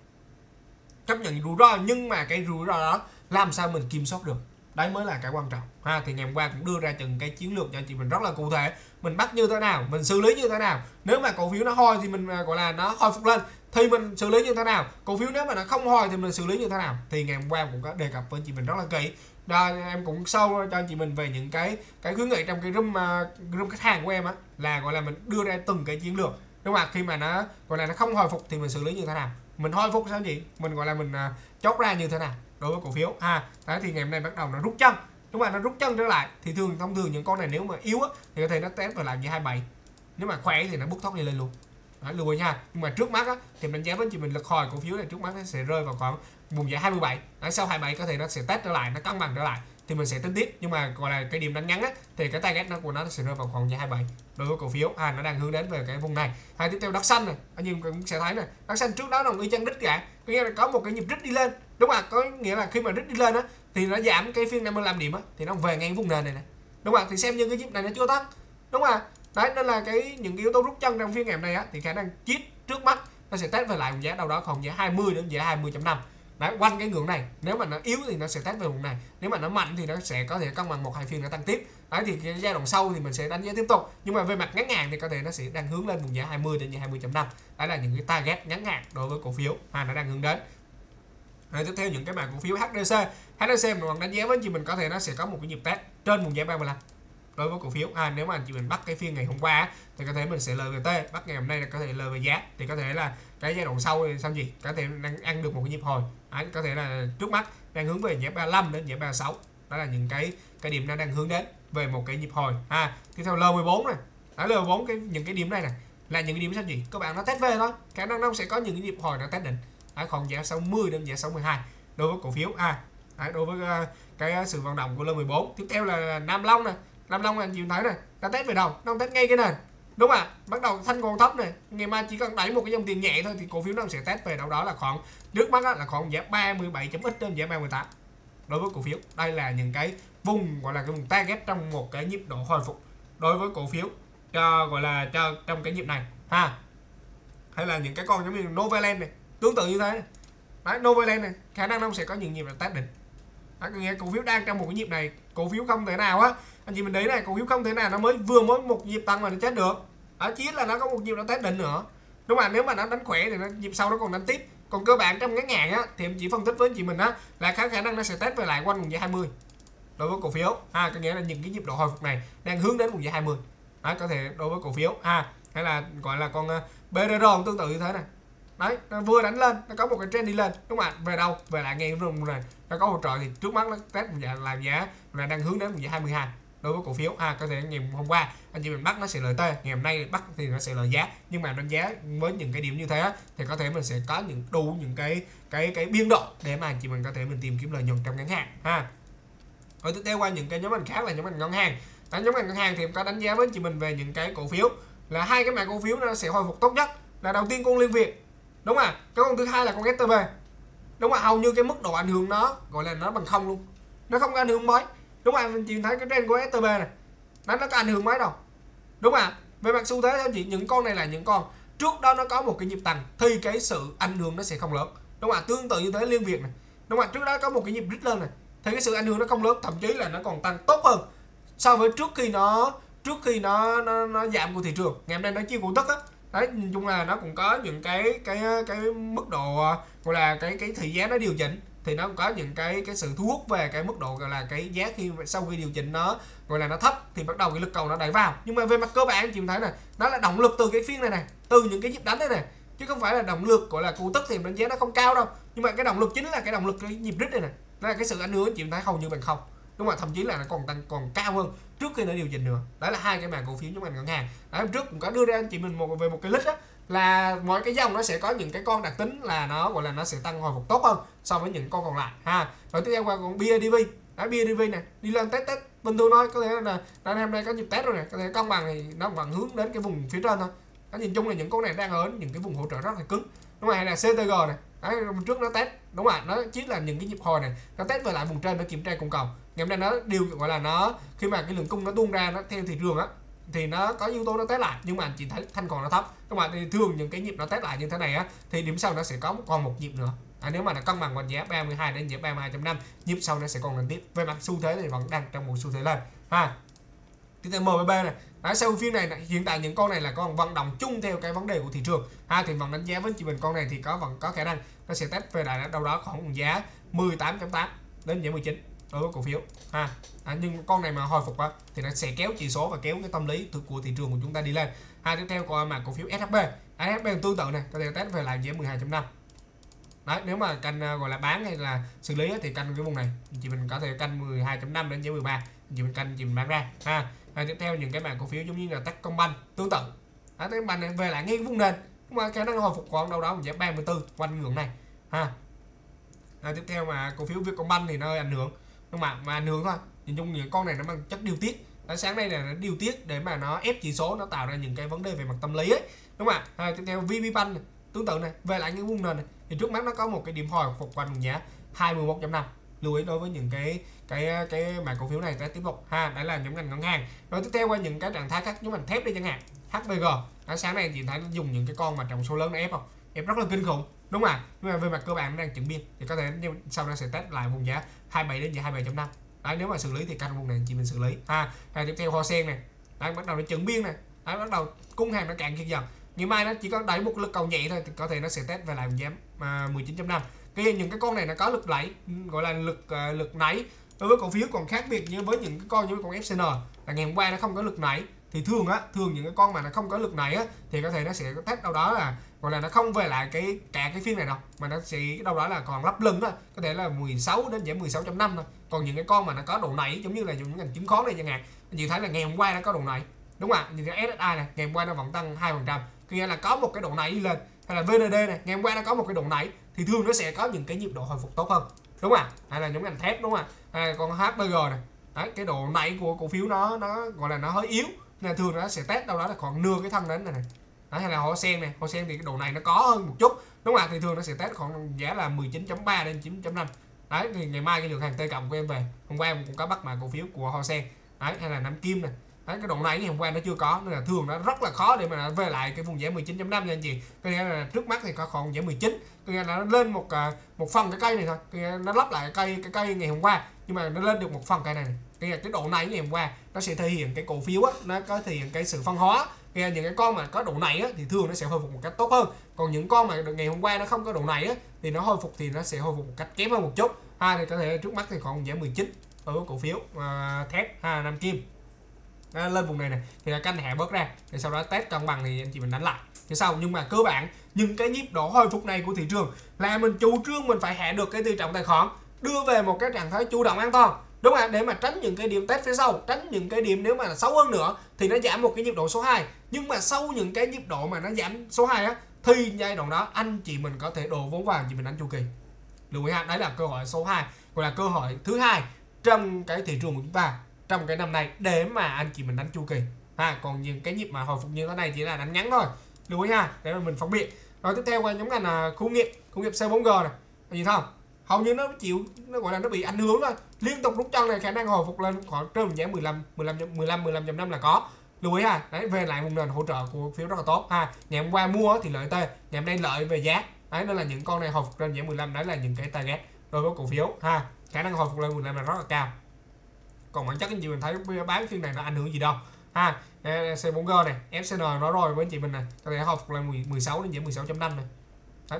Chấp nhận rủi ro, nhưng mà cái rủi ro đó làm sao mình kiểm soát được? Đấy mới là cái quan trọng. Ha, thì ngày hôm qua cũng đưa ra từng cái chiến lược cho chị mình rất là cụ thể. Mình bắt như thế nào, mình xử lý như thế nào. Nếu mà cổ phiếu nó hoi thì mình à, gọi là nó hồi phục lên thì mình xử lý như thế nào? Cổ phiếu nếu mà nó không hồi thì mình xử lý như thế nào? Thì ngày hôm qua cũng có đề cập với chị mình rất là kỹ. Đó, em cũng sâu cho chị mình về những cái cái khuyến nghị trong cái room uh, room khách hàng của em á là gọi là mình đưa ra từng cái chiến lược. Đúng không ạ? Khi mà nó gọi là nó không hồi phục thì mình xử lý như thế nào? Mình hồi phục sao chị? Mình gọi là mình uh, chốt ra như thế nào đối với cổ phiếu? Ha à, đấy thì ngày hôm nay bắt đầu nó rút chân. Đúng không ạ? Nó rút chân trở lại. Thì thường thông thường những con này nếu mà yếu á, thì có thể nó test vào làm như 27 nếu mà khỏe thì nó bút thoát đi lên luôn hãy lưu nha. Nhưng mà trước mắt á, thì đánh giá với chị mình lực hồi cổ phiếu này trước mắt nó sẽ rơi vào khoảng vùng giá 27 Đấy, sau 27 có thể nó sẽ test trở lại nó cân bằng trở lại thì mình sẽ tính tiếp. Nhưng mà gọi là cái điểm đánh ngắn á, thì cái target nó của nó sẽ rơi vào khoảng giá 27 đối với cổ phiếu. À nó đang hướng đến về cái vùng này. Hai tiếp theo đất xanh này. Anh em cũng sẽ thấy này đất xanh trước đó là y chang đít cả. Có nghĩa là có một cái nhịp rít đi lên. Đúng không ạ? Có nghĩa là khi mà rít đi lên á thì nó giảm cái phiên 55 điểm á thì nó về ngay vùng nền này này đúng không ạ? Thì xem như cái nhịp này nó chưa tăng. Đúng không ạ? Đấy, nên là cái những yếu tố rút chân trong phiên ngày hôm nay á, thì khả năng chip trước mắt nó sẽ test về lại giá đâu đó còn giá 20 đến giá 20.5 đấy, quanh cái ngưỡng này, nếu mà nó yếu thì nó sẽ test về vùng này, nếu mà nó mạnh thì nó sẽ có thể cân bằng một hai phiên nó tăng tiếp. Đấy, thì cái giai đoạn sau thì mình sẽ đánh giá tiếp tục, nhưng mà về mặt ngắn hạn thì có thể nó sẽ đang hướng lên vùng giá 20 đến giá 20.5 đấy là những cái target ngắn hạn đối với cổ phiếu mà nó đang hướng đến. Rồi tiếp theo những cái mã cổ phiếu HDC HDC mình đánh giá với chị mình có thể nó sẽ có một cái nhịp test trên vùng giá 35 đối với cổ phiếu. À, nếu mà anh chị mình bắt cái phiên ngày hôm qua thì có thể mình sẽ lời về t bắt ngày hôm nay là có thể lời về giá. Thì có thể là cái giai đoạn sau thì sao gì có thể đang ăn được một cái nhịp hồi. À, có thể là trước mắt đang hướng về giá 35 đến giá 36 đó là những cái cái điểm nó đang hướng đến về một cái nhịp hồi. À tiếp theo L14 này. Ở L14 cái những cái điểm này này là những cái điểm sao gì các bạn nó test về thôi. Khả năng nó sẽ có những cái nhịp hồi nó test định ở còn giá 60 đến giá 62 đối với cổ phiếu. À đối với uh, cái ờ, sự vận động của L14 tiếp theo là Nam Long này Nam Long là chịu thấy này nó test về đâu nó test ngay cái nền. Đúng không ạ? Bắt đầu thanh còn thấp này. Ngày mai chỉ cần đẩy một cái dòng tiền nhẹ thôi thì cổ phiếu nó sẽ test về đâu đó là khoảng trước mắt là khoảng giá 37 chấm ít trên giá 38 đối với cổ phiếu đây là những cái vùng gọi là cái vùng target trong một cái nhịp độ hồi phục. Đối với cổ phiếu cho gọi là cho trong cái nhịp này ha. Hay là những cái con giống như Novaland này tương tự như thế. Đấy Novaland này khả năng nó sẽ có những nhịp là test đỉnh. Đấy, nghe cổ phiếu đang trong một cái nhịp này cổ phiếu không thể nào á anh chị mình đấy này cổ phiếu không thể nào nó mới vừa mới một nhịp tăng mà nó chết được. Đó chỉ là nó có một nhịp nó test đỉnh nữa. Đúng không nếu mà nó đánh khỏe thì nó nhịp sau nó còn đánh tiếp. Còn cơ bản trong ngắn hạn á, thì em chỉ phân tích với anh chị mình á, là khả khả năng nó sẽ test về lại quanh vùng giá 20 đối với cổ phiếu. Ha, có nghĩa là những cái nhịp độ hồi phục này đang hướng đến vùng giá 20 đấy có thể đối với cổ phiếu. Ha, hay là gọi là con ờ, BRR cũng tương tự như thế này. Đấy, nó vừa đánh lên, nó có một cái trend đi lên. Đúng không ạ về đâu? Về lại ngay vùng này. Nó có hỗ trợ thì trước mắt nó test vùng giá làm giá là đang hướng đến vùng giá 22 đối với cổ phiếu. À có thể ngày hôm qua anh chị mình bắt nó sẽ lời t ngày hôm nay bắt thì nó sẽ lời giá. Nhưng mà đánh giá với những cái điểm như thế thì có thể mình sẽ có những, đủ những cái cái cái biên độ để mà anh chị mình có thể mình tìm kiếm lợi nhuận trong ngắn hạn, ha. Rồi tiếp theo qua những cái nhóm ngành khác là nhóm ngành ngân hàng. Tại nhóm ngành ngân hàng thì em có đánh giá với chị mình về những cái cổ phiếu là hai cái mã cổ phiếu nó sẽ hồi phục tốt nhất là đầu tiên con liên việt, đúng không cái con thứ hai là con STB đúng không hầu như cái mức độ ảnh hưởng nó gọi là nó bằng không luôn, nó không có ảnh hưởng mới đúng không? Anh chị thấy cái trend của STB này. Nó nó có ảnh hưởng mấy đâu. Đúng không? Ạ về mặt xu thế theo chị những con này là những con. Trước đó nó có một cái nhịp tăng thì cái sự ảnh hưởng nó sẽ không lớn. Đúng không? Ạ tương tự như thế liên việt này. Đúng không? Ạ trước đó có một cái nhịp rít lên này thì cái sự ảnh hưởng nó không lớn thậm chí là nó còn tăng tốt hơn so với trước khi nó trước khi nó nó, nó giảm của thị trường. Ngày hôm nay nó chia cổ tức á. Đấy nhìn chung là nó cũng có những cái cái cái mức độ à, gọi là cái cái thị giá nó điều chỉnh thì nó cũng có những cái cái sự thu hút về cái mức độ gọi là cái giá khi sau khi điều chỉnh nó gọi là nó thấp thì bắt đầu cái lực cầu nó đẩy vào. Nhưng mà về mặt cơ bản chị thấy này nó là động lực từ cái phiên này này từ những cái nhịp đánh này này chứ không phải là động lực gọi là cụ tức thì đánh giá nó không cao đâu. Nhưng mà cái động lực chính là cái động lực cái nhịp rít này này đó là cái sự ảnh hưởng chị thấy hầu như bằng không. Đúng không thậm chí là nó còn tăng còn cao hơn trước khi nó điều chỉnh nữa. Đó là hai cái mảng cổ phiếu trong ngành ngân hàng. Đấy, hôm trước cũng có đưa ra anh chị mình một về một cái list á là mỗi cái dòng nó sẽ có những cái con đặc tính là nó gọi là nó sẽ tăng hồi phục tốt hơn so với những con còn lại ha. Rồi tiếp theo qua con BIDV đấy BIDV này đi lên test test. Bình thường thôi có thể là đang hôm nay có nhịp test rồi này có thể công bằng thì nó vẫn hướng đến cái vùng phía trên thôi. Đó, nhìn chung là những con này đang ở những cái vùng hỗ trợ rất là cứng. Đúng không hay là CTG này đấy trước nó test đúng không nó chỉ là những cái nhịp hồi này. Nó test về lại vùng trên nó kiểm tra cung cầu. Ngày hôm nay nó điều gọi là nó khi mà cái lượng cung nó tuôn ra nó theo thị trường á thì nó có yếu tố nó test lại nhưng mà chị thấy thanh còn nó thấp. Các bạn thì thường những cái nhịp nó test lại như thế này á thì điểm sau nó sẽ có còn một nhịp nữa. À, nếu mà nó cân bằng quanh giá 32 đến giá 32.5 nhịp sau nó sẽ còn lần tiếp. Về mặt xu thế thì vẫn đang trong một xu thế lên. Ha. Tiếp theo MBB này. Đã sau phiên này hiện tại những con này là con vận động chung theo cái vấn đề của thị trường. Ha thì vẫn đánh giá với chị mình con này thì có vẫn có khả năng nó sẽ test về lại đâu đó khoảng giá 18.8 đến giá 19 đối với cổ phiếu. Ha à, nhưng con này mà hồi phục á thì nó sẽ kéo chỉ số và kéo cái tâm lý của thị trường của chúng ta đi lên. Ha tiếp theo coi mà cổ phiếu SHB SHB tương tự này có thể test về lại giá 12.5 đấy nếu mà canh à, gọi là bán hay là xử lý thì canh cái vùng này. Chị mình có thể canh 12.5 đến giá 13 chị mình canh chị mình bán ra. Ha à, tiếp theo những cái mảng cổ phiếu giống như là Techcombank tương tự. À, Techcombank này về lại ngay vùng nền nhưng mà khả năng hồi phục khoảng đâu đó giá 34 quanh ngưỡng này. Ha à, tiếp theo mà cổ phiếu Vietcombank thì nó ảnh hưởng không mà mà nướng thôi nhìn chung những con này nó mang chất điều tiết. Đấy, sáng nay là nó điều tiết để mà nó ép chỉ số nó tạo ra những cái vấn đề về mặt tâm lý ấy. Đúng không ạ? À, tiếp theo VPBank tương tự này về lại những vùng nền này thì trước mắt nó có một cái điểm hồi phục quanh giá 21.5 lưu ý đối với những cái cái cái mã cổ phiếu này sẽ tiếp tục. Ha đấy là nhóm ngành ngân hàng. Rồi tiếp theo qua những cái trạng thái khác nhóm ngành thép đi chẳng hạn. HPG à, sáng nay chị thấy nó dùng những cái con mà trọng số lớn nó ép không? Ép rất là kinh khủng đúng không ạ nhưng mà về mặt cơ bản nó đang chuẩn biên thì có thể sau đó sẽ test lại vùng giá 27 đến giá 27.5 đấy nếu mà xử lý thì canh vùng này chị mình xử lý. Ha à, tiếp theo hoa sen này. Đấy bắt đầu nó chuẩn biên này. Đấy, bắt đầu cung hàng nó cạn kiệt dần. Ngày mai nó chỉ có đẩy một lực cầu nhẹ thôi thì có thể nó sẽ test về lại vùng giá à, 19.5 cái những cái con này nó có lực đẩy ừ, gọi là lực uh, lực nảy. Đối với cổ phiếu còn khác biệt như với những cái con như con FCN là ngày hôm qua nó không có lực nảy thì thường á thường những cái con mà nó không có lực này á thì có thể nó sẽ test đâu đó là gọi là nó không về lại cái, cả cái phiên này đâu, mà nó sẽ đâu đó là còn lấp lưng thôi. Có thể là 16 đến giảm 16.5 thôi. Còn những cái con mà nó có độ nảy, giống như là những ngành chứng khoán này chẳng hạn anh chị thấy là ngày hôm qua nó có độ nảy. Đúng không ạ? Như cái SSI này, ngày hôm qua nó vẫn tăng 2 phần trăm. Nghĩa là có một cái độ nảy lên. Hay là VND này, ngày hôm qua nó có một cái độ nảy, thì thường nó sẽ có những cái nhịp độ hồi phục tốt hơn. Đúng không ạ? Hay là những ngành thép, đúng không ạ? Hay con HPG này. Đấy, cái độ nảy của cổ phiếu nó nó, gọi là nó hơi yếu, nên thường nó sẽ test đâu đó là khoảng nửa cái thân đến này này đó, hay là hoa sen này hoa sen thì cái độ này nó có hơn một chút. Đúng không ạ thì thường nó sẽ test khoảng giá là 19.3 đến 9.5 đấy thì ngày mai cái lượng hàng tê cộng của em về. Hôm qua em cũng có bắt mà cổ phiếu của hoa sen. Đấy hay là nam kim này đấy cái độ này ngày hôm qua nó chưa có nên là thường nó rất là khó để mà về lại cái vùng giá 19.5 nha anh chị. Có nghĩa là trước mắt thì có khoảng giá 19 có nghĩa là nó lên một à, một phần cái cây này thôi. Có nghĩa nó lắp lại cái cây cái cây ngày hôm qua nhưng mà nó lên được một phần cây này, này. Có nghĩa cái độ này ngày hôm qua nó sẽ thể hiện cái cổ phiếu á nó có thể hiện cái sự phân hóa những cái con mà có độ này á, thì thường nó sẽ hồi phục một cách tốt hơn. Còn những con mà ngày hôm qua nó không có độ này á, thì nó hồi phục thì nó sẽ hồi phục một cách kém hơn một chút. Ha thì có thể trước mắt thì còn giảm 19 ở cổ phiếu à, thép ha nam kim. À, lên vùng này này thì là canh hạ bớt ra thì sau đó test cân bằng thì anh chị mình đánh lại. Thì sau nhưng mà cơ bản những cái nhịp độ hồi phục này của thị trường là mình chủ trương mình phải hạ được cái tỷ trọng tài khoản đưa về một cái trạng thái chủ động an toàn đúng không để mà tránh những cái điểm test phía sau, tránh những cái điểm nếu mà xấu hơn nữa thì nó giảm một cái nhịp độ số 2 nhưng mà sau những cái nhịp độ mà nó giảm số 2 á, thì giai đoạn đó anh chị mình có thể đổ vốn vào chị mình đánh chu kỳ. Lưu ý ha, đấy là cơ hội số 2 gọi là cơ hội thứ hai trong cái thị trường của chúng ta trong cái năm này để mà anh chị mình đánh chu kỳ. Ha, còn những cái nhịp mà hồi phục như thế này chỉ là đánh ngắn thôi. Lưu ý ha, để mà mình phân biệt. Rồi tiếp theo qua nhóm ngành là khu nghiệp khu nghiệp C4G này gì không? Hầu như nó chịu, nó gọi là nó bị ảnh hưởng thôi. Liên tục rút chân này, khả năng hồi phục lên khoảng trên giá 15 15 15 15 năm là có. Lưu ý ha, đấy, về lại vùng nền hỗ trợ của phiếu rất là tốt. Ha ngày hôm qua mua thì lợi t ngày hôm nay lợi về giá. Đấy, nên là những con này hồi phục lên giá 15 đấy là những cái target đối với cổ phiếu. Ha, khả năng hồi phục lên 15 là rất là cao. Còn bản chất anh chị mình thấy bán phiên này nó ảnh hưởng gì đâu. Ha e- C4G này FCN nói rồi với anh chị mình này, có thể hồi phục lên 16 đến giảm 16.5 này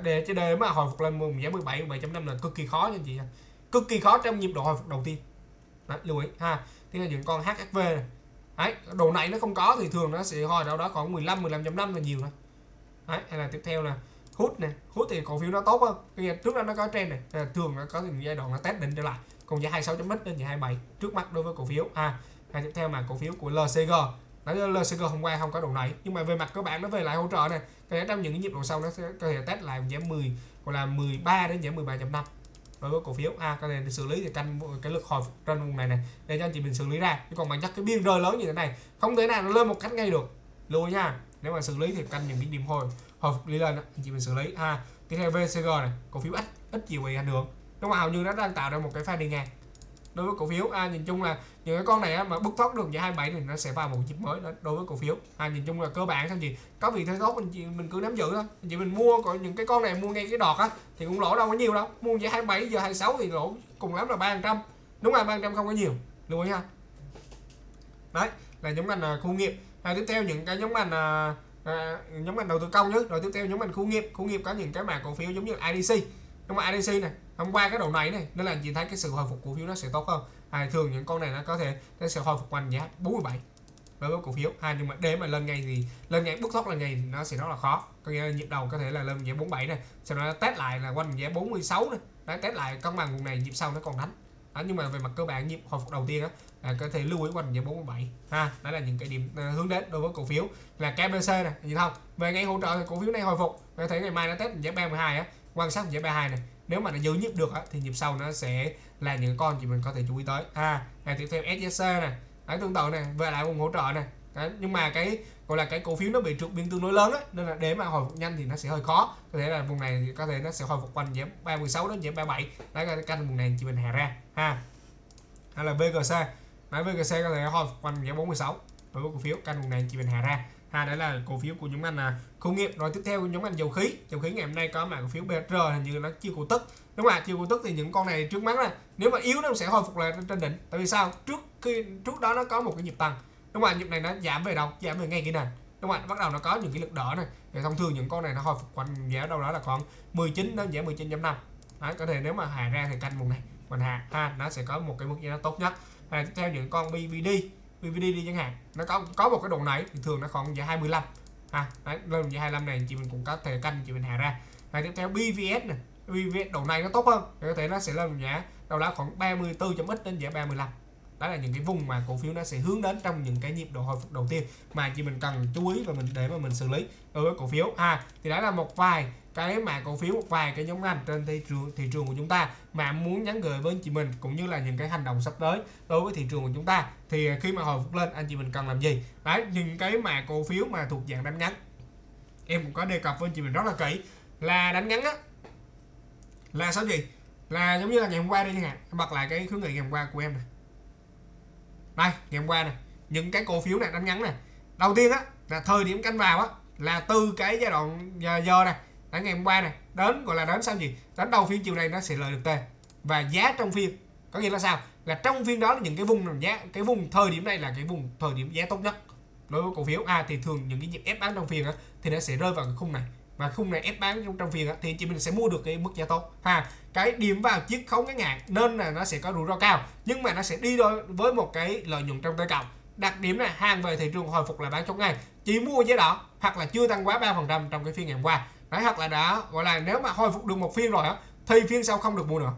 để chứ đề mà hồi phục lên vùng giá 17 17.5 là cực kỳ khó nha anh chị cực kỳ khó trong nhịp độ hồi phục đầu tiên. Đó, lưu ý ha. Thế là những con HFV này. Đấy, đồ này nó không có thì thường nó sẽ hồi đâu đó khoảng 15 15.5 là nhiều thôi. Đấy, hay là tiếp theo là hút nè. Hút thì cổ phiếu nó tốt hơn. Cái trước đó nó có trend này. Là thường nó có những giai đoạn nó test định trở lại. Còn giá 26.x lên giá 27 trước mắt đối với cổ phiếu ha. Hay tiếp theo mà cổ phiếu của LCG Đấy, LCG hôm qua không có độ này nhưng mà về mặt cơ bản nó về lại hỗ trợ này cái trong những cái nhịp độ sau nó sẽ có thể test lại giảm 10 gọi là 13 đến giảm 13.5 đối với cổ phiếu. A có thể xử lý thì canh cái lực hồi trên vùng này này để cho anh chị mình xử lý ra. Chứ còn bản chất cái biên rơi lớn như thế này không thể nào nó lên một cách ngay được. Lưu nha. Nếu mà xử lý thì canh những cái điểm hồi hồi phục đi lên anh chị mình xử lý. Ha tiếp theo VCG này cổ phiếu ít ít gì bị ảnh hưởng. Nhưng mà hầu như nó đang tạo ra một cái pha đi ngang đối với cổ phiếu à, nhìn chung là những cái con này mà bứt thoát được giá 27 thì nó sẽ vào một nhịp mới đó đối với cổ phiếu. À, nhìn chung là cơ bản sao gì có vị thế tốt mình chị mình cứ nắm giữ thôi. Chị mình mua có những cái con này mua ngay cái đọt á thì cũng lỗ đâu có nhiều đâu. Mua giá 27 giờ 26 thì lỗ cùng lắm là ba trăm. Đúng là ba trăm không có nhiều. Lưu ý ha. Đấy là nhóm ngành à, khu nghiệp. À, tiếp theo những cái nhóm ngành à, à nhóm ngành đầu tư công nhất rồi tiếp theo nhóm ngành khu nghiệp. Khu nghiệp có những cái mã cổ phiếu giống như IDC nhưng mà IDC này hôm qua cái đầu này này nên là chị thấy cái sự hồi phục cổ phiếu nó sẽ tốt hơn. À, thường những con này nó có thể nó sẽ hồi phục quanh giá 47 đối với cổ phiếu. À, nhưng mà để mà lên ngay thì lên ngay bước thoát là ngày thì nó sẽ rất là khó. Có nghĩa là nhịp đầu có thể là lên giá 47 này sau đó test lại là quanh giá 46 này. Đấy test lại cân bằng vùng này nhịp sau nó còn đánh. Đó, nhưng mà về mặt cơ bản nhịp hồi phục đầu tiên á là có thể lưu ý quanh giá 47 ha đó là những cái điểm à, hướng đến đối với cổ phiếu là KBC này nhìn không? Về ngay hỗ trợ thì cổ phiếu này hồi phục. Có thể ngày mai nó test giá 32 á quan sát giá 32 này nếu mà nó giữ nhịp được á, thì nhịp sau nó sẽ là những con chị mình có thể chú ý tới. Ha à, tiếp theo SJC này đấy tương tự này về lại vùng hỗ trợ này đấy, nhưng mà cái gọi là cái cổ phiếu nó bị trượt biên tương đối lớn á nên là để mà hồi phục nhanh thì nó sẽ hơi khó. Có thể là vùng này thì có thể nó sẽ hồi phục quanh giảm 36 đến giảm 37 đấy cái canh vùng này chị mình hạ ra ha. Hay là BGC, đấy BGC có thể hồi phục quanh giảm 46 đối với cổ phiếu. Canh vùng này chị mình hạ ra hai đấy là cổ phiếu của nhóm ngành là công nghiệp rồi tiếp theo nhóm ngành dầu khí. Dầu khí ngày hôm nay có mã cổ phiếu BR hình như nó chưa cổ tức. Đúng không ạ chưa cổ tức thì những con này trước mắt này nếu mà yếu nó sẽ hồi phục lại trên đỉnh. Tại vì sao? Trước khi trước đó nó có một cái nhịp tăng. Đúng không ạ nhịp này nó giảm về đâu? Giảm về ngay cái nền đúng không ạ bắt đầu nó có những cái lực đỡ này. Thì thông thường những con này nó hồi phục quanh giá đâu đó là khoảng 19 đến giá 19.5 đấy có thể nếu mà hạ ra thì canh vùng này còn hạ. Ha nó sẽ có một cái mức giá tốt nhất. À, theo những con BVD VVD đi chẳng hạn. Nó có có một cái độ nảy thì thường nó khoảng giá 25 ha đấy, lên giá 25 này chị mình cũng có thể canh chị mình hạ ra. Và tiếp theo BVS này. BVS độ này nó tốt hơn. Thì có thể nó sẽ lên giá đâu đó khoảng 34 chấm ít đến giá 35 đó là những cái vùng mà cổ phiếu nó sẽ hướng đến trong những cái nhịp độ hồi phục đầu tiên mà chị mình cần chú ý và mình để mà mình xử lý đối với cổ phiếu. Ha à, thì đó là một vài cái mà cổ phiếu một vài cái nhóm ngành trên thị trường thị trường của chúng ta mà muốn nhắn gửi với anh chị mình cũng như là những cái hành động sắp tới đối với thị trường của chúng ta. Thì khi mà hồi phục lên anh chị mình cần làm gì? Đấy những cái mà cổ phiếu mà thuộc dạng đánh ngắn. Em cũng có đề cập với anh chị mình rất là kỹ là đánh ngắn á là sao gì là giống như là ngày hôm qua đi chẳng hạn bật lại cái khuyến nghị ngày hôm qua của em này đây ngày hôm qua này những cái cổ phiếu này đánh ngắn này đầu tiên á là thời điểm canh vào á là từ cái giai đoạn à, giờ, giờ này đến ngày hôm qua này đến gọi là đến sao gì? Đến đầu phiên chiều này nó sẽ lời được tên và giá trong phiên có nghĩa là sao? Là trong phiên đó là những cái vùng giá cái vùng thời điểm này là cái vùng thời điểm giá tốt nhất đối với cổ phiếu. A thì thường những cái nhịp ép bán trong phiên á, thì nó sẽ rơi vào cái khung này và khung này ép bán trong, trong phiên thì chị mình sẽ mua được cái mức giá tốt. Ha cái điểm vào chiếc khấu ngắn hạn nên là nó sẽ có rủi ro cao nhưng mà nó sẽ đi đôi với một cái lợi nhuận trong tay cộng. Đặc điểm là hàng về thị trường hồi phục là bán trong ngày chỉ mua giá đỏ hoặc là chưa tăng quá 3% trong cái phiên ngày hôm qua. Đấy hoặc là đã gọi là nếu mà hồi phục được một phiên rồi á thì phiên sau không được mua nữa.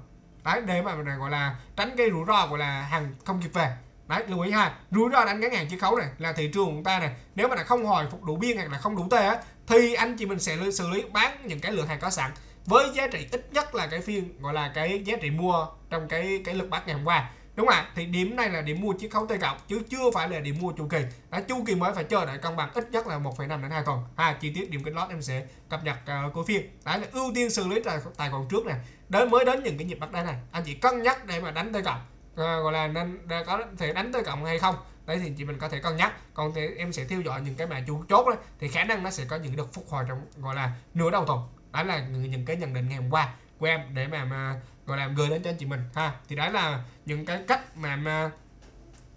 Đấy để mà này gọi là tránh cái rủi ro gọi là hàng không kịp về. Đấy lưu ý ha rủi ro đánh ngắn hàng chiết khấu này là thị trường của chúng ta này nếu mà là không hồi phục đủ biên hoặc là không đủ tê á thì anh chị mình sẽ xử lý bán những cái lượng hàng có sẵn với giá trị ít nhất là cái phiên gọi là cái giá trị mua trong cái cái lực bắt ngày hôm qua. Đúng không ạ? Thì điểm này là điểm mua chiết khấu t cộng chứ chưa phải là điểm mua chu kỳ. Đã chu kỳ mới phải chờ đợi cân bằng ít nhất là 1,5 đến 2 tuần. Ha chi tiết điểm kết lót em sẽ cập nhật ờ, uh, cuối phiên. Đấy là ưu tiên xử lý tài, tài khoản trước này đến mới đến những cái nhịp bắt đáy này anh chị cân nhắc để mà đánh t cộng. Uh, gọi là nên có thể đánh t cộng hay không đấy thì chị mình có thể cân nhắc. Còn thì em sẽ theo dõi những cái mà chú chốt đấy thì khả năng nó sẽ có những đợt phục hồi trong gọi là nửa đầu tuần. Đó là những cái nhận định ngày hôm qua của em để mà, mà gọi là gửi đến cho anh chị mình ha. Thì đấy là những cái cách mà, mà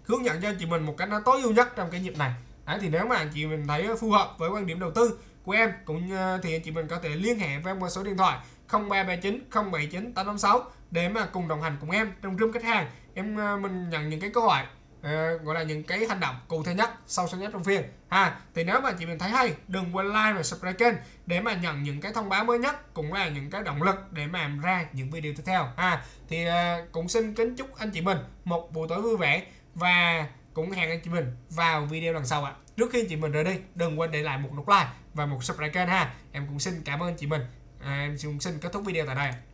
hướng dẫn cho anh chị mình một cách nó tối ưu nhất trong cái nhịp này. Đấy thì nếu mà anh chị mình thấy phù hợp với quan điểm đầu tư của em cũng thì anh chị mình có thể liên hệ với em qua số điện thoại 0339 079 886 để mà cùng đồng hành cùng em trong room khách hàng. Em ờ, mình nhận những cái câu hỏi uh, gọi là những cái hành động cụ thể nhất sâu sắc nhất trong phiên ha thì nếu mà chị mình thấy hay đừng quên like và subscribe kênh để mà nhận những cái thông báo mới nhất cũng là những cái động lực để mà làm ra những video tiếp theo. Ha thì uh, cũng xin kính chúc anh chị mình một buổi tối vui vẻ và cũng hẹn anh chị mình vào video lần sau ạ. Trước khi chị mình rời đi đừng quên để lại một nút like và một subscribe kênh ha. Em cũng xin cảm ơn chị mình. À, em cũng xin kết thúc video tại đây